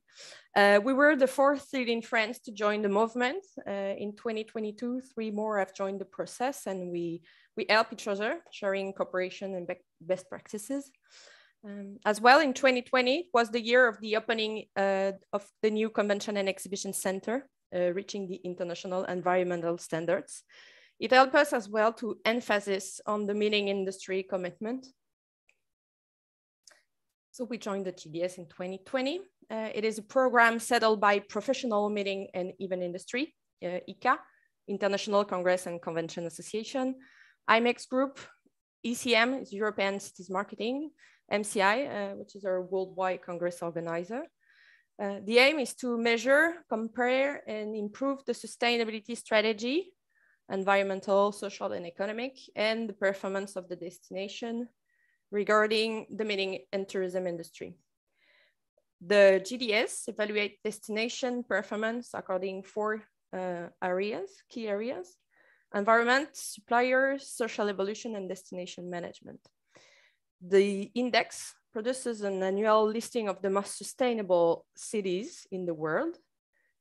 Uh, we were the fourth city in France to join the movement. Uh, in 2022, three more have joined the process and we, we help each other, sharing cooperation and best practices. Um, as well, in 2020 was the year of the opening uh, of the new Convention and Exhibition Center, uh, reaching the international environmental standards. It helped us as well to emphasis on the meeting industry commitment. So we joined the GDS in 2020. Uh, it is a program settled by professional meeting and event industry, uh, ICCA, International Congress and Convention Association, IMEX Group, ECM is European Cities Marketing, MCI, uh, which is our worldwide Congress organizer. Uh, the aim is to measure, compare, and improve the sustainability strategy, environmental, social, and economic, and the performance of the destination regarding the meeting and tourism industry. The GDS evaluate destination performance according four uh, areas, key areas, environment, suppliers, social evolution, and destination management. The index produces an annual listing of the most sustainable cities in the world.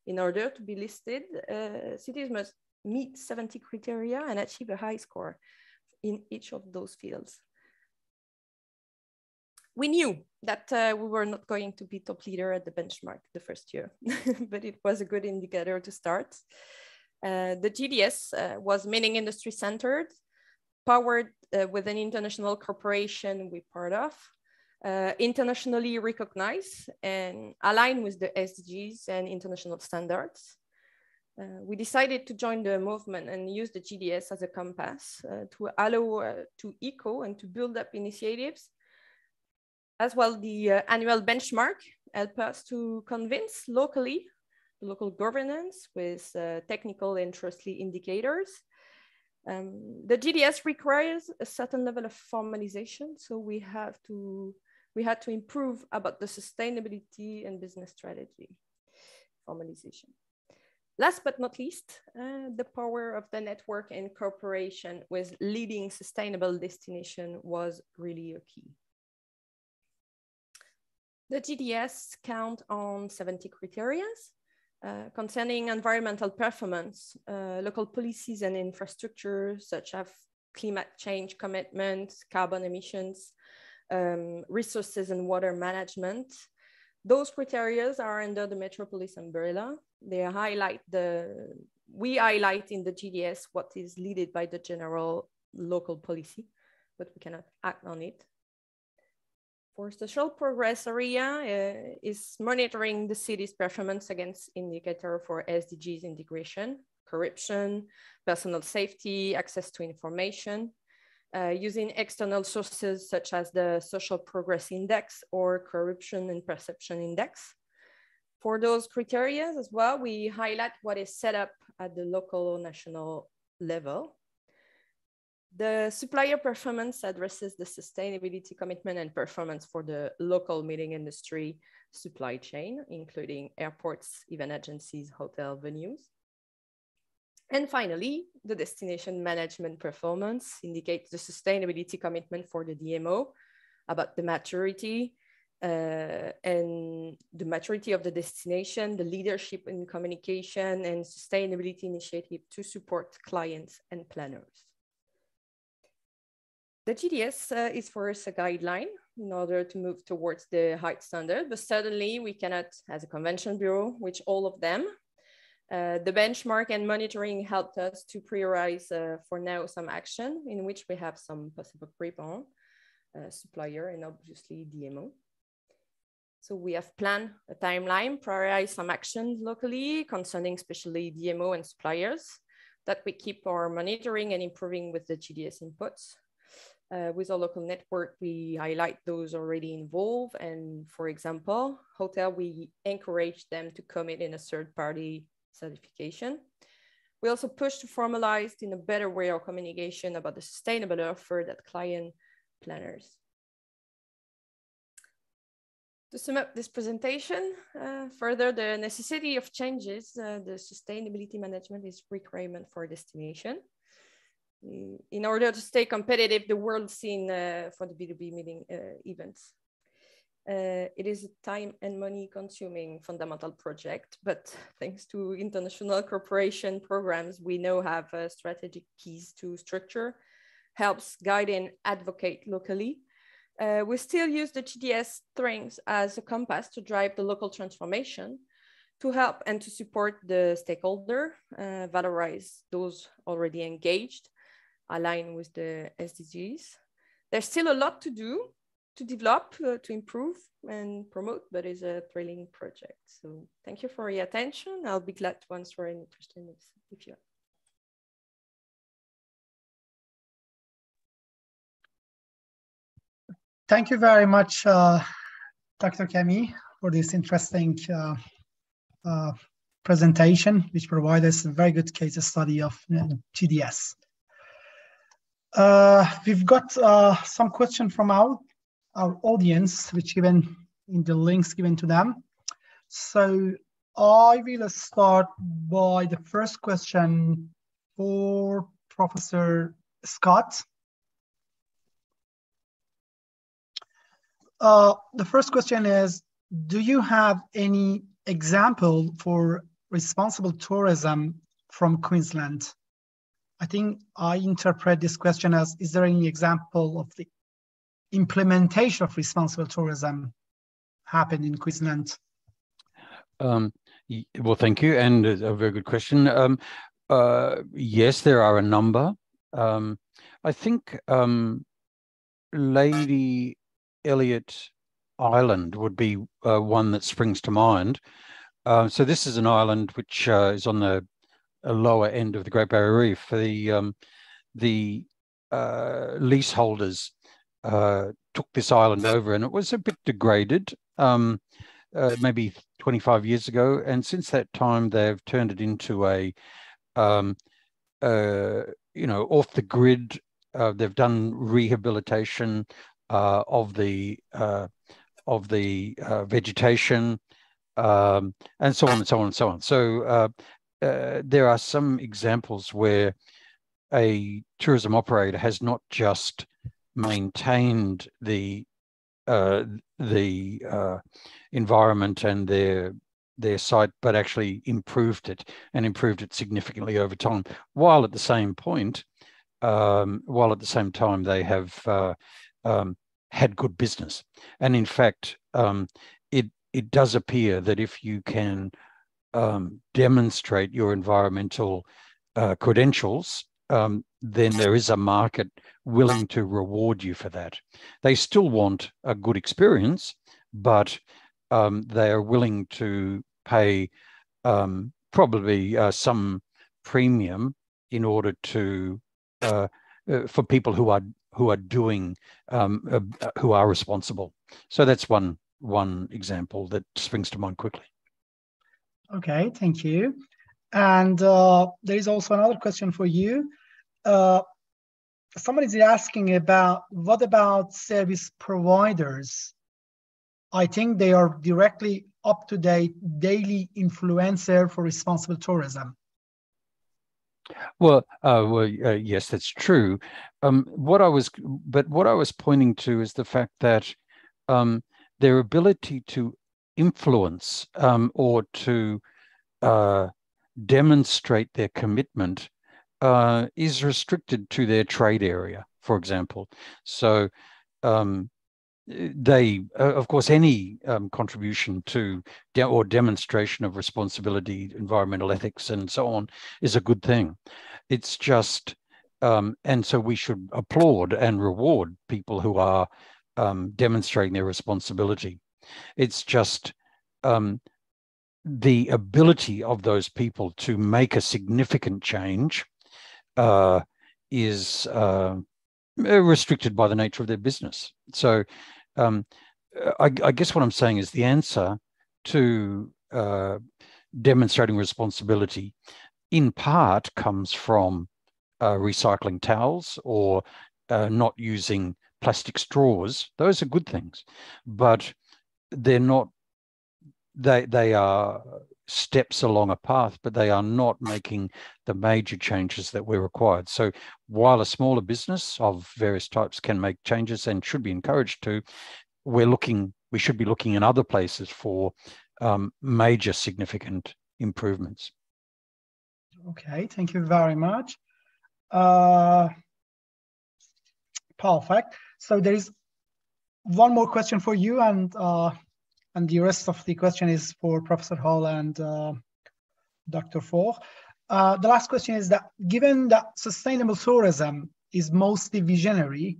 In order to be listed, uh, cities must meet 70 criteria and achieve a high score in each of those fields. We knew that uh, we were not going to be top leader at the benchmark the first year, but it was a good indicator to start. Uh, the GDS uh, was meaning industry centered powered uh, with an international corporation we're part of, uh, internationally recognized and aligned with the SDGs and international standards. Uh, we decided to join the movement and use the GDS as a compass uh, to allow uh, to eco and to build up initiatives. As well, the uh, annual benchmark help us to convince locally, local governance with technical and trustly indicators um, the GDS requires a certain level of formalization, so we have to we had to improve about the sustainability and business strategy formalization. Last but not least, uh, the power of the network and cooperation with leading sustainable destination was really a key. The GDS count on 70 criteria uh, concerning environmental performance, uh, local policies and infrastructure such as climate change commitments, carbon emissions, um, resources and water management. Those criteria are under the Metropolis umbrella. They highlight the, we highlight in the GDS what is leaded by the general local policy, but we cannot act on it for social progress area uh, is monitoring the city's performance against indicator for SDGs integration, corruption, personal safety, access to information, uh, using external sources such as the Social Progress Index or Corruption and Perception Index. For those criteria as well, we highlight what is set up at the local or national level. The supplier performance addresses the sustainability commitment and performance for the local meeting industry supply chain, including airports, event agencies, hotel venues. And finally, the destination management performance indicates the sustainability commitment for the DMO about the maturity uh, and the maturity of the destination, the leadership in communication and sustainability initiative to support clients and planners. The GDS uh, is for us a guideline in order to move towards the height standard, but certainly we cannot, as a convention bureau, which all of them, Uh, the benchmark and monitoring helped us to prioritize uh, for now some action in which we have some possible creep on uh, supplier and obviously DMO. So we have planned a timeline, prioritize some actions locally concerning especially DMO and suppliers that we keep our monitoring and improving with the GDS inputs. Uh, with our local network, we highlight those already involved. And for example, hotel, we encourage them to commit in a third party certification. We also push to formalize in a better way our communication about the sustainable offer that client planners. To sum up this presentation, uh, further, the necessity of changes, uh, the sustainability management is requirement for destination. In order to stay competitive, the world scene uh, for the B2B meeting uh, events. Uh, it is a time and money consuming fundamental project, but thanks to international cooperation programs, we now have uh, strategic keys to structure, helps guide and advocate locally, uh, we still use the TDS strengths as a compass to drive the local transformation, to help and to support the stakeholder, uh, valorize those already engaged, align with the SDGs. There's still a lot to do, to develop, uh, to improve and promote, but it's a thrilling project. So thank you for your attention. I'll be glad to answer any questions if you have. Thank you very much, uh, Dr. Camille, for this interesting uh, uh, presentation, which provides us a very good case study of GDS. Uh, we've got uh, some question from our, our audience, which given in the links given to them. So I will start by the first question for Professor Scott. Uh, the first question is, do you have any example for responsible tourism from Queensland? I think I interpret this question as, is there any example of the implementation of responsible tourism happened in Queensland? Um, well, thank you, and a very good question. Um, uh, yes, there are a number. Um, I think um, Lady Elliot Island would be uh, one that springs to mind. Uh, so this is an island which uh, is on the lower end of the Great Barrier Reef. The um, the uh, leaseholders uh, took this island over, and it was a bit degraded. Um, uh, maybe 25 years ago, and since that time, they've turned it into a, um, you know, off the grid. they've done rehabilitation uh, of the uh, of the uh, vegetation, um, and so on and so on and so on. So there are some examples where a tourism operator has not just maintained the uh, the uh, environment and their their site, but actually improved it and improved it significantly over time. While at the same point, um, while at the same time they have uh, um, had good business. And in fact, um, it it does appear that if you can um, demonstrate your environmental uh, credentials, um, then there is a market willing to reward you for that. They still want a good experience, but um, they are willing to pay um, probably uh, some premium in order to uh, uh, for people who are who are doing um, uh, who are responsible. So that's one one example that springs to mind quickly. Okay, thank you. And uh, there is also another question for you. Uh, is asking about what about service providers? I think they are directly up to date daily influencer for responsible tourism. Well, uh, well, uh, yes, that's true. Um, what I was, but what I was pointing to is the fact that um, their ability to influence um, or to uh, demonstrate their commitment uh, is restricted to their trade area, for example. So, um, they, uh, of course, any um, contribution to de- or demonstration of responsibility, environmental ethics, and so on is a good thing. It's just, um, and so we should applaud and reward people who are um, demonstrating their responsibility. It's just um, the ability of those people to make a significant change uh, is uh, restricted by the nature of their business. So, um, I, I, guess what I'm saying is the answer to uh, demonstrating responsibility, in part, comes from uh, recycling towels or uh, not using plastic straws. Those are good things, but they're not they they are steps along a path, but they are not making the major changes that we're required. So while a smaller business of various types can make changes and should be encouraged to, we're looking, we should be looking in other places for um, major significant improvements. Okay, thank you very much. Uh, perfect. So there is one more question for you and uh, and the rest of the question is for Professor Hall and uh, Dr. Faure. Uh, the last question is that given that sustainable tourism is mostly visionary,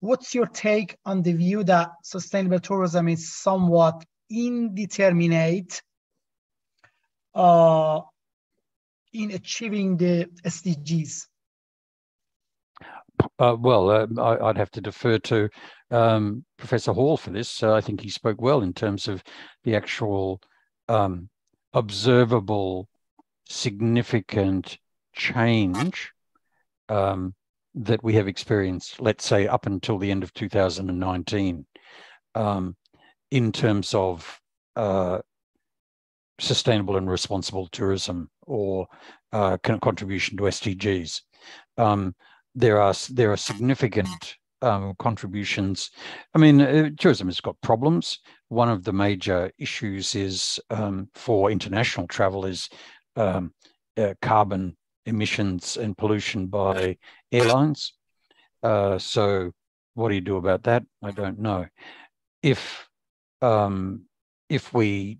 what's your take on the view that sustainable tourism is somewhat indeterminate uh, in achieving the SDGs? Uh, well, uh, I, would have to defer to um, Professor Hall for this. Uh, I think he spoke well in terms of the actual um, observable, significant change um, that we have experienced, let's say, up until the end of 2019, um, in terms of uh, sustainable and responsible tourism or uh, contribution to SDGs. Um, there are there are significant um, contributions. I mean, uh, tourism has got problems. One of the major issues is um, for international travel is um, uh, carbon emissions and pollution by airlines. Uh, so, what do you do about that? I don't know. If um, if we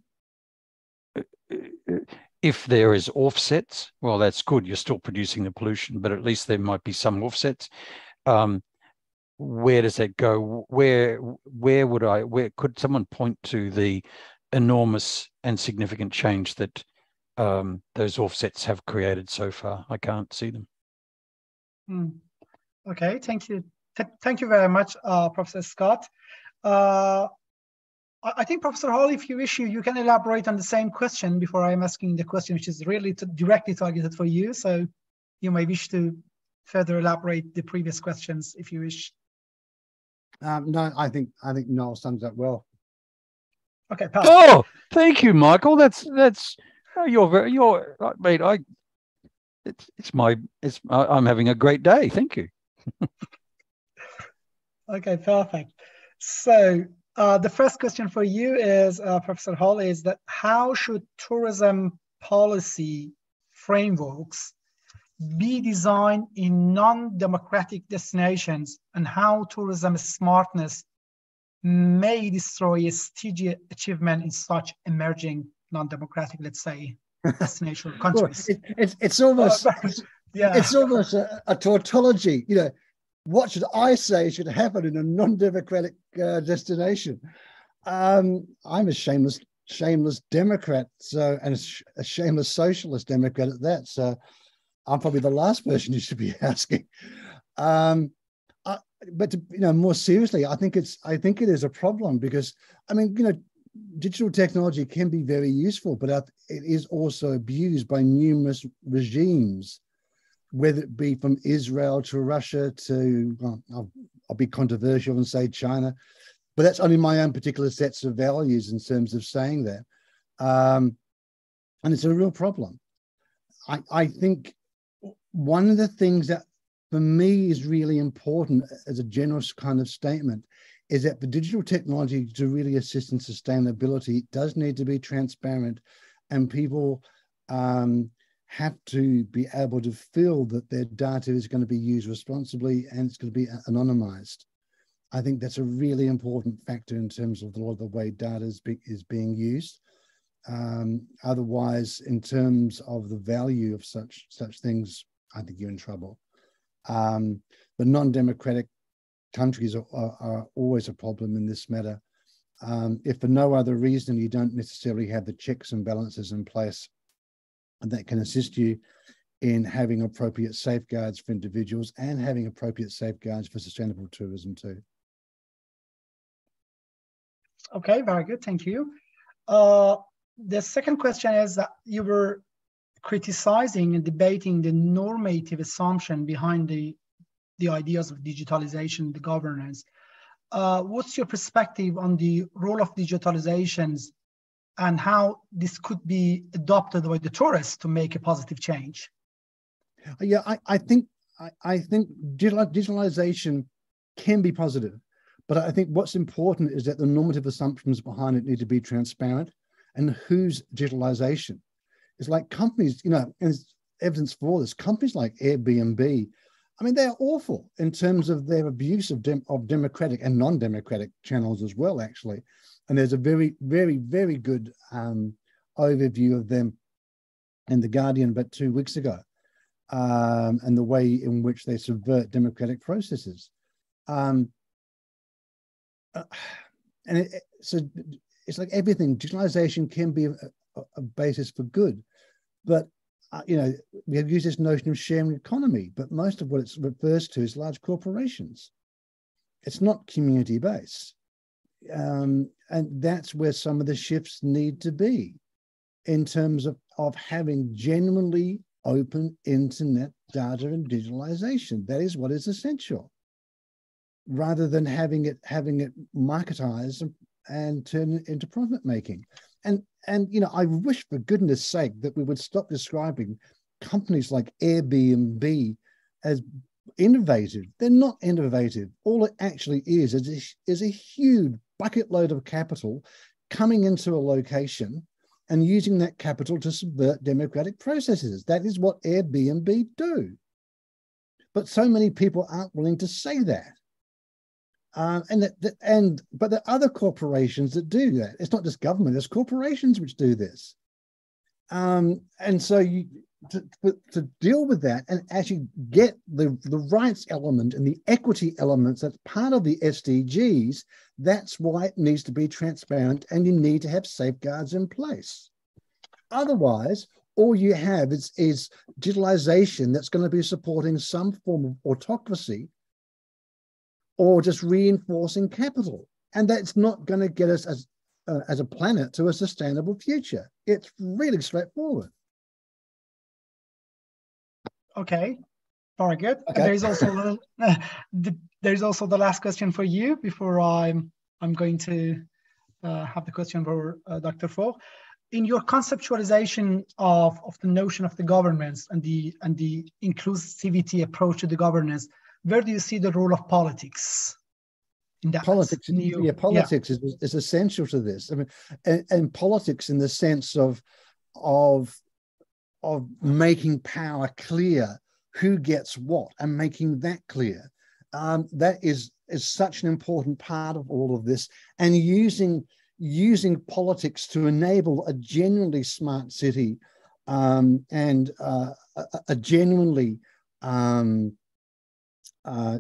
uh, uh, if there is offsets, well, that's good. You're still producing the pollution, but at least there might be some offsets. Um, where does that go? Where where would I? Where could someone point to the enormous and significant change that um, those offsets have created so far? I can't see them. Hmm. Okay, thank you. Th thank you very much, uh, Professor Scott. Uh, I think, Professor Hall, if you wish, you, you can elaborate on the same question before I'm asking the question, which is really directly targeted for you. So you may wish to further elaborate the previous questions if you wish. Um, no, I think I think Noel sums up well. Okay. Oh, thank you, Michael. That's that's oh, you're very you're I mean I it's it's my it's I'm having a great day. Thank you. okay, perfect. So uh, the first question for you is, uh, Professor Hall, is that how should tourism policy frameworks be designed in non-democratic destinations and how tourism smartness may destroy a SDG achievement in such emerging non-democratic, let's say, destination countries. well, it, it, it's almost, yeah. it's almost a, a tautology, you know, what should I say should happen in a non-democratic uh, destination? Um, I'm a shameless, shameless Democrat, so and a shameless socialist Democrat at that. So I'm probably the last person you should be asking. Um, I, but to, you know, more seriously, I think it's I think it is a problem because I mean, you know, digital technology can be very useful, but it is also abused by numerous regimes whether it be from Israel to Russia to, well, I'll, I'll, be controversial and say China, but that's only my own particular sets of values in terms of saying that. Um, and it's a real problem. I, I think one of the things that for me is really important as a generous kind of statement is that the digital technology to really assist in sustainability does need to be transparent and people um, have to be able to feel that their data is going to be used responsibly and it's going to be anonymized. I think that's a really important factor in terms of the, the way data is, be, is being used. Um, otherwise, in terms of the value of such such things, I think you're in trouble. Um, but non-democratic countries are, are, are, always a problem in this matter. Um, if for no other reason you don't necessarily have the checks and balances in place that can assist you in having appropriate safeguards for individuals and having appropriate safeguards for sustainable tourism too. Okay, very good. Thank you. Uh, the second question is that you were criticizing and debating the normative assumption behind the, the ideas of digitalization, the governance. Uh, what's your perspective on the role of digitalizations and how this could be adopted by the tourists to make a positive change? Yeah, I, I think I, I think digitalization can be positive, but I think what's important is that the normative assumptions behind it need to be transparent. And whose digitalization? It's like companies, you know, and evidence for this. Companies like Airbnb, I mean, they're awful in terms of their abuse of, dem- of democratic and non-democratic channels as well, actually. And there's a very, very, very good um, overview of them in the Guardian about two weeks ago um, and the way in which they subvert democratic processes. Um, uh, and it, so it's like everything. Digitalization can be a, a basis for good, but uh, you know we have used this notion of sharing economy, but most of what it refers to is large corporations. It's not community based, um, and that's where some of the shifts need to be, in terms of of having genuinely open internet data and digitalization. That is what is essential. Rather than having it having it marketized and, and turn it into profit making. And and you know, I wish for goodness sake that we would stop describing companies like Airbnb as innovative. They're not innovative. All it actually is is a, is a huge bucket load of capital coming into a location and using that capital to subvert democratic processes. That is what Airbnb do. But so many people aren't willing to say that. Uh, and that, and but there are other corporations that do that. It's not just government; there's corporations which do this. Um, and so you to, to deal with that and actually get the, the rights element and the equity elements that's part of the SDGs, that's why it needs to be transparent and you need to have safeguards in place. Otherwise, all you have is, is digitalization that's going to be supporting some form of autocracy or just reinforcing capital. And that's not going to get us as, uh, as a planet to a sustainable future. It's really straightforward. Okay, very good. Okay. There is also the, there's also the last question for you before I'm I'm going to uh, have the question for uh, Dr. Faure. In your conceptualization of, of the notion of the governance and the and the inclusivity approach to the governance, where do you see the role of politics? In that politics, new, yeah, politics yeah. Is, is essential to this. I mean, and, and politics in the sense of of of making power clear who gets what and making that clear. Um, that is is such an important part of all of this, and using using politics to enable a genuinely smart city um, and uh, a, a, genuinely um, uh,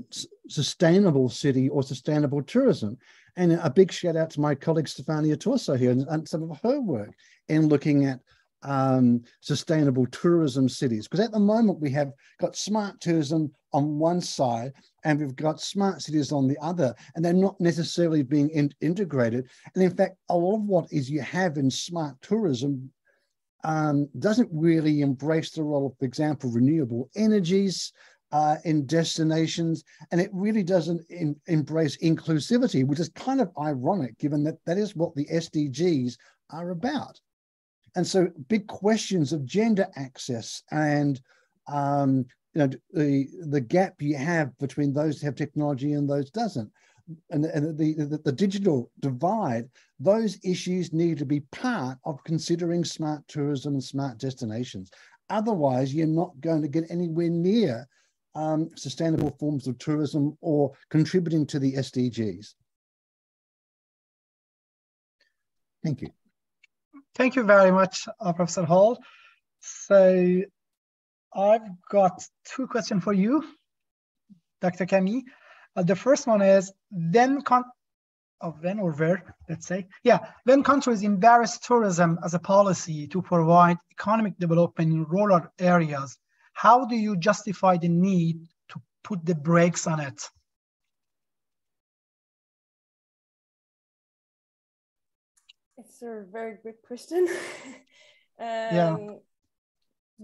sustainable city or sustainable tourism. And a big shout out to my colleague Stefania Torso here and, and some of her work in looking at um, sustainable tourism cities. Because at the moment, we have got smart tourism on one side and we've got smart cities on the other, and they're not necessarily being in integrated. And in fact, a lot of what is you have in smart tourism um, doesn't really embrace the role of, for example, renewable energies. Uh, in destinations, and it really doesn't in, embrace inclusivity, which is kind of ironic given that that is what the SDGs are about. And so big questions of gender access and um, you know the the gap you have between those who have technology and those doesn't and, and the, the, the digital divide those issues need to be part of considering smart tourism and smart destinations otherwise you're not going to get anywhere near um, sustainable forms of tourism or contributing to the SDGs. Thank you. Thank you very much, uh, Professor Hall. So I've got two questions for you, Dr. Camille. Uh, the first one is, then con of when or where, let's say, yeah, when countries embrace tourism as a policy to provide economic development in rural areas, how do you justify the need to put the brakes on it? It's a very good question. um, yeah.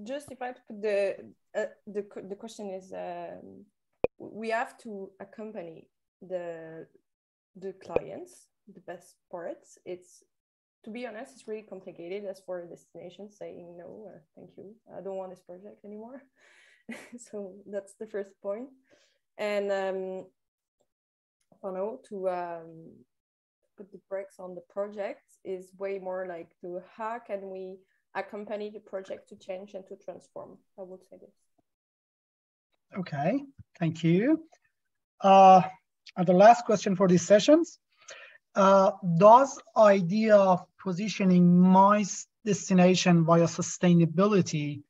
Justify the uh, the the question is um, we have to accompany the the clients the best parts. It's to be honest, it's really complicated as for a destination saying no, uh, thank you, I don't want this project anymore. so that's the first point. And um, for know to um, put the brakes on the project is way more like to how can we accompany the project to change and to transform. I would say this. Okay, thank you. Uh, and the last question for these sessions. Does idea of positioning my destination via sustainability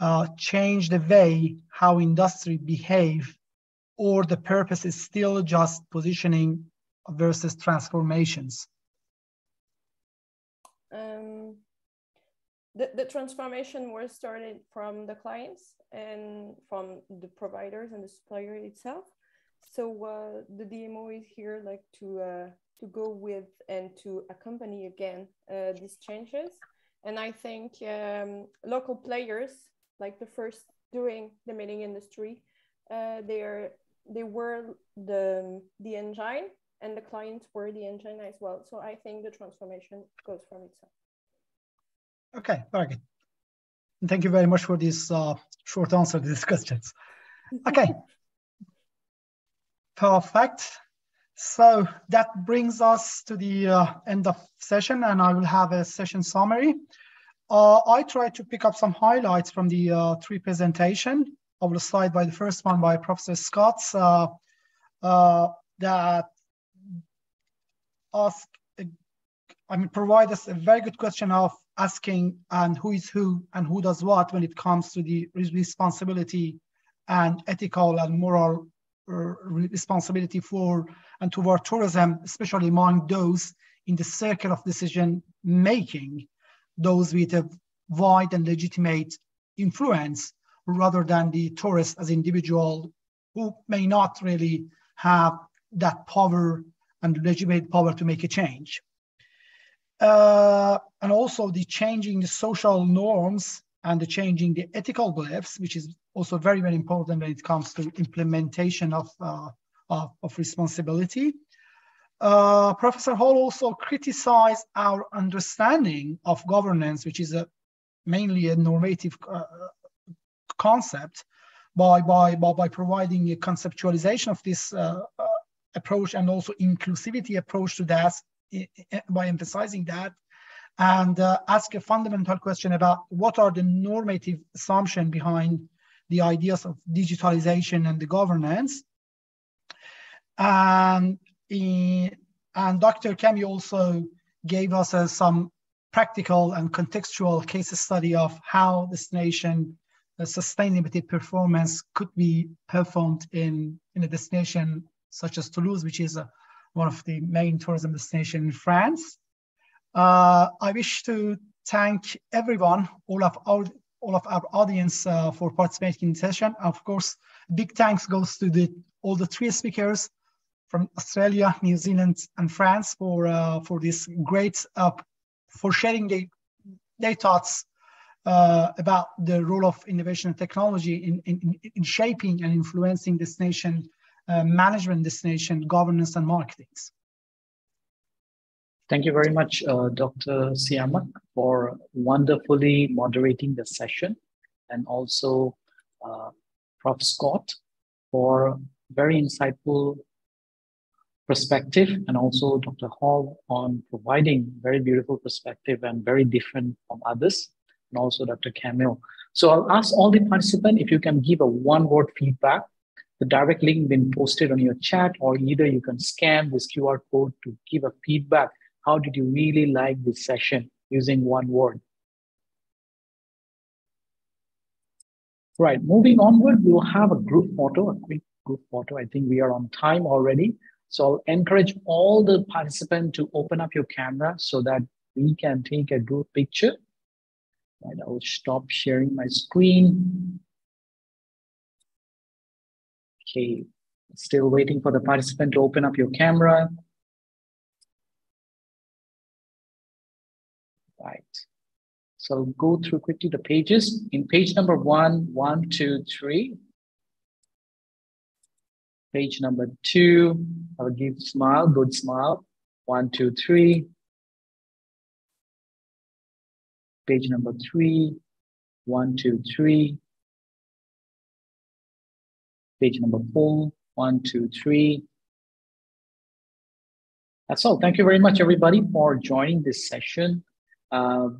uh, change the way how industry behave or the purpose is still just positioning versus transformations? Um, the, the transformation was started from the clients and from the providers and the supplier itself. So uh, the DMO is here like to uh, to go with and to accompany again uh, these changes. And I think um, local players, like the first doing the meeting industry, uh, they are they were the the engine and the clients were the engine as well. So I think the transformation goes from itself. Okay, very good. Thank you very much for this uh, short answer to these questions. Okay, perfect. So that brings us to the uh, end of session and I will have a session summary. Uh, I tried to pick up some highlights from the uh, three presentation. I will start by the first one by Professor Scott uh, uh, that ask, I mean, provide us a very good question of asking and who is who and who does what when it comes to the responsibility and ethical and moral responsibility for and toward tourism, especially among those in the circle of decision making, those with a wide and legitimate influence rather than the tourist as individual who may not really have that power and legitimate power to make a change. Uh, and also the changing the social norms and the changing the ethical beliefs, which is also very, very important when it comes to implementation of, uh, of, of, responsibility. Uh, Professor Hall also criticized our understanding of governance, which is a, mainly a normative uh, concept, by, by, by, by providing a conceptualization of this uh, uh, approach and also inclusivity approach to that by emphasizing that and uh, ask a fundamental question about what are the normative assumption behind the ideas of digitalization and the governance. And, in, and Dr. Camille also gave us uh, some practical and contextual case study of how destination uh, sustainability performance could be performed in, in a destination such as Toulouse, which is a, one of the main tourism destinations in France. Uh, I wish to thank everyone, all of our all of our audience uh, for participating in the session. Of course, big thanks goes to the all the three speakers from Australia, New Zealand, and France for uh, for this great uh, for sharing the, their thoughts uh, about the role of innovation and technology in, in, in shaping and influencing destination uh, management, destination governance and marketing. Thank you very much, uh, Dr. Siamak, for wonderfully moderating the session, and also uh, Prof. Scott for very insightful perspective, and also Dr. Hall on providing very beautiful perspective and very different from others, and also Dr. Camille. So I'll ask all the participants if you can give a one word feedback. The direct link been posted on your chat, or either you can scan this QR code to give a feedback. How did you really like this session using one word? Right, moving onward, we'll have a group photo, a quick group photo. I think we are on time already. So I'll encourage all the participants to open up your camera so that we can take a group picture. Right, I'll stop sharing my screen. Okay, still waiting for the participant to open up your camera. Right. So go through quickly the pages. In page number one, one, two, three. Page number two, I'll give smile, good smile. One, two, three. Page number three, one, two, three. Page number four, one, two, three. That's all. Thank you very much, everybody, for joining this session. Uh,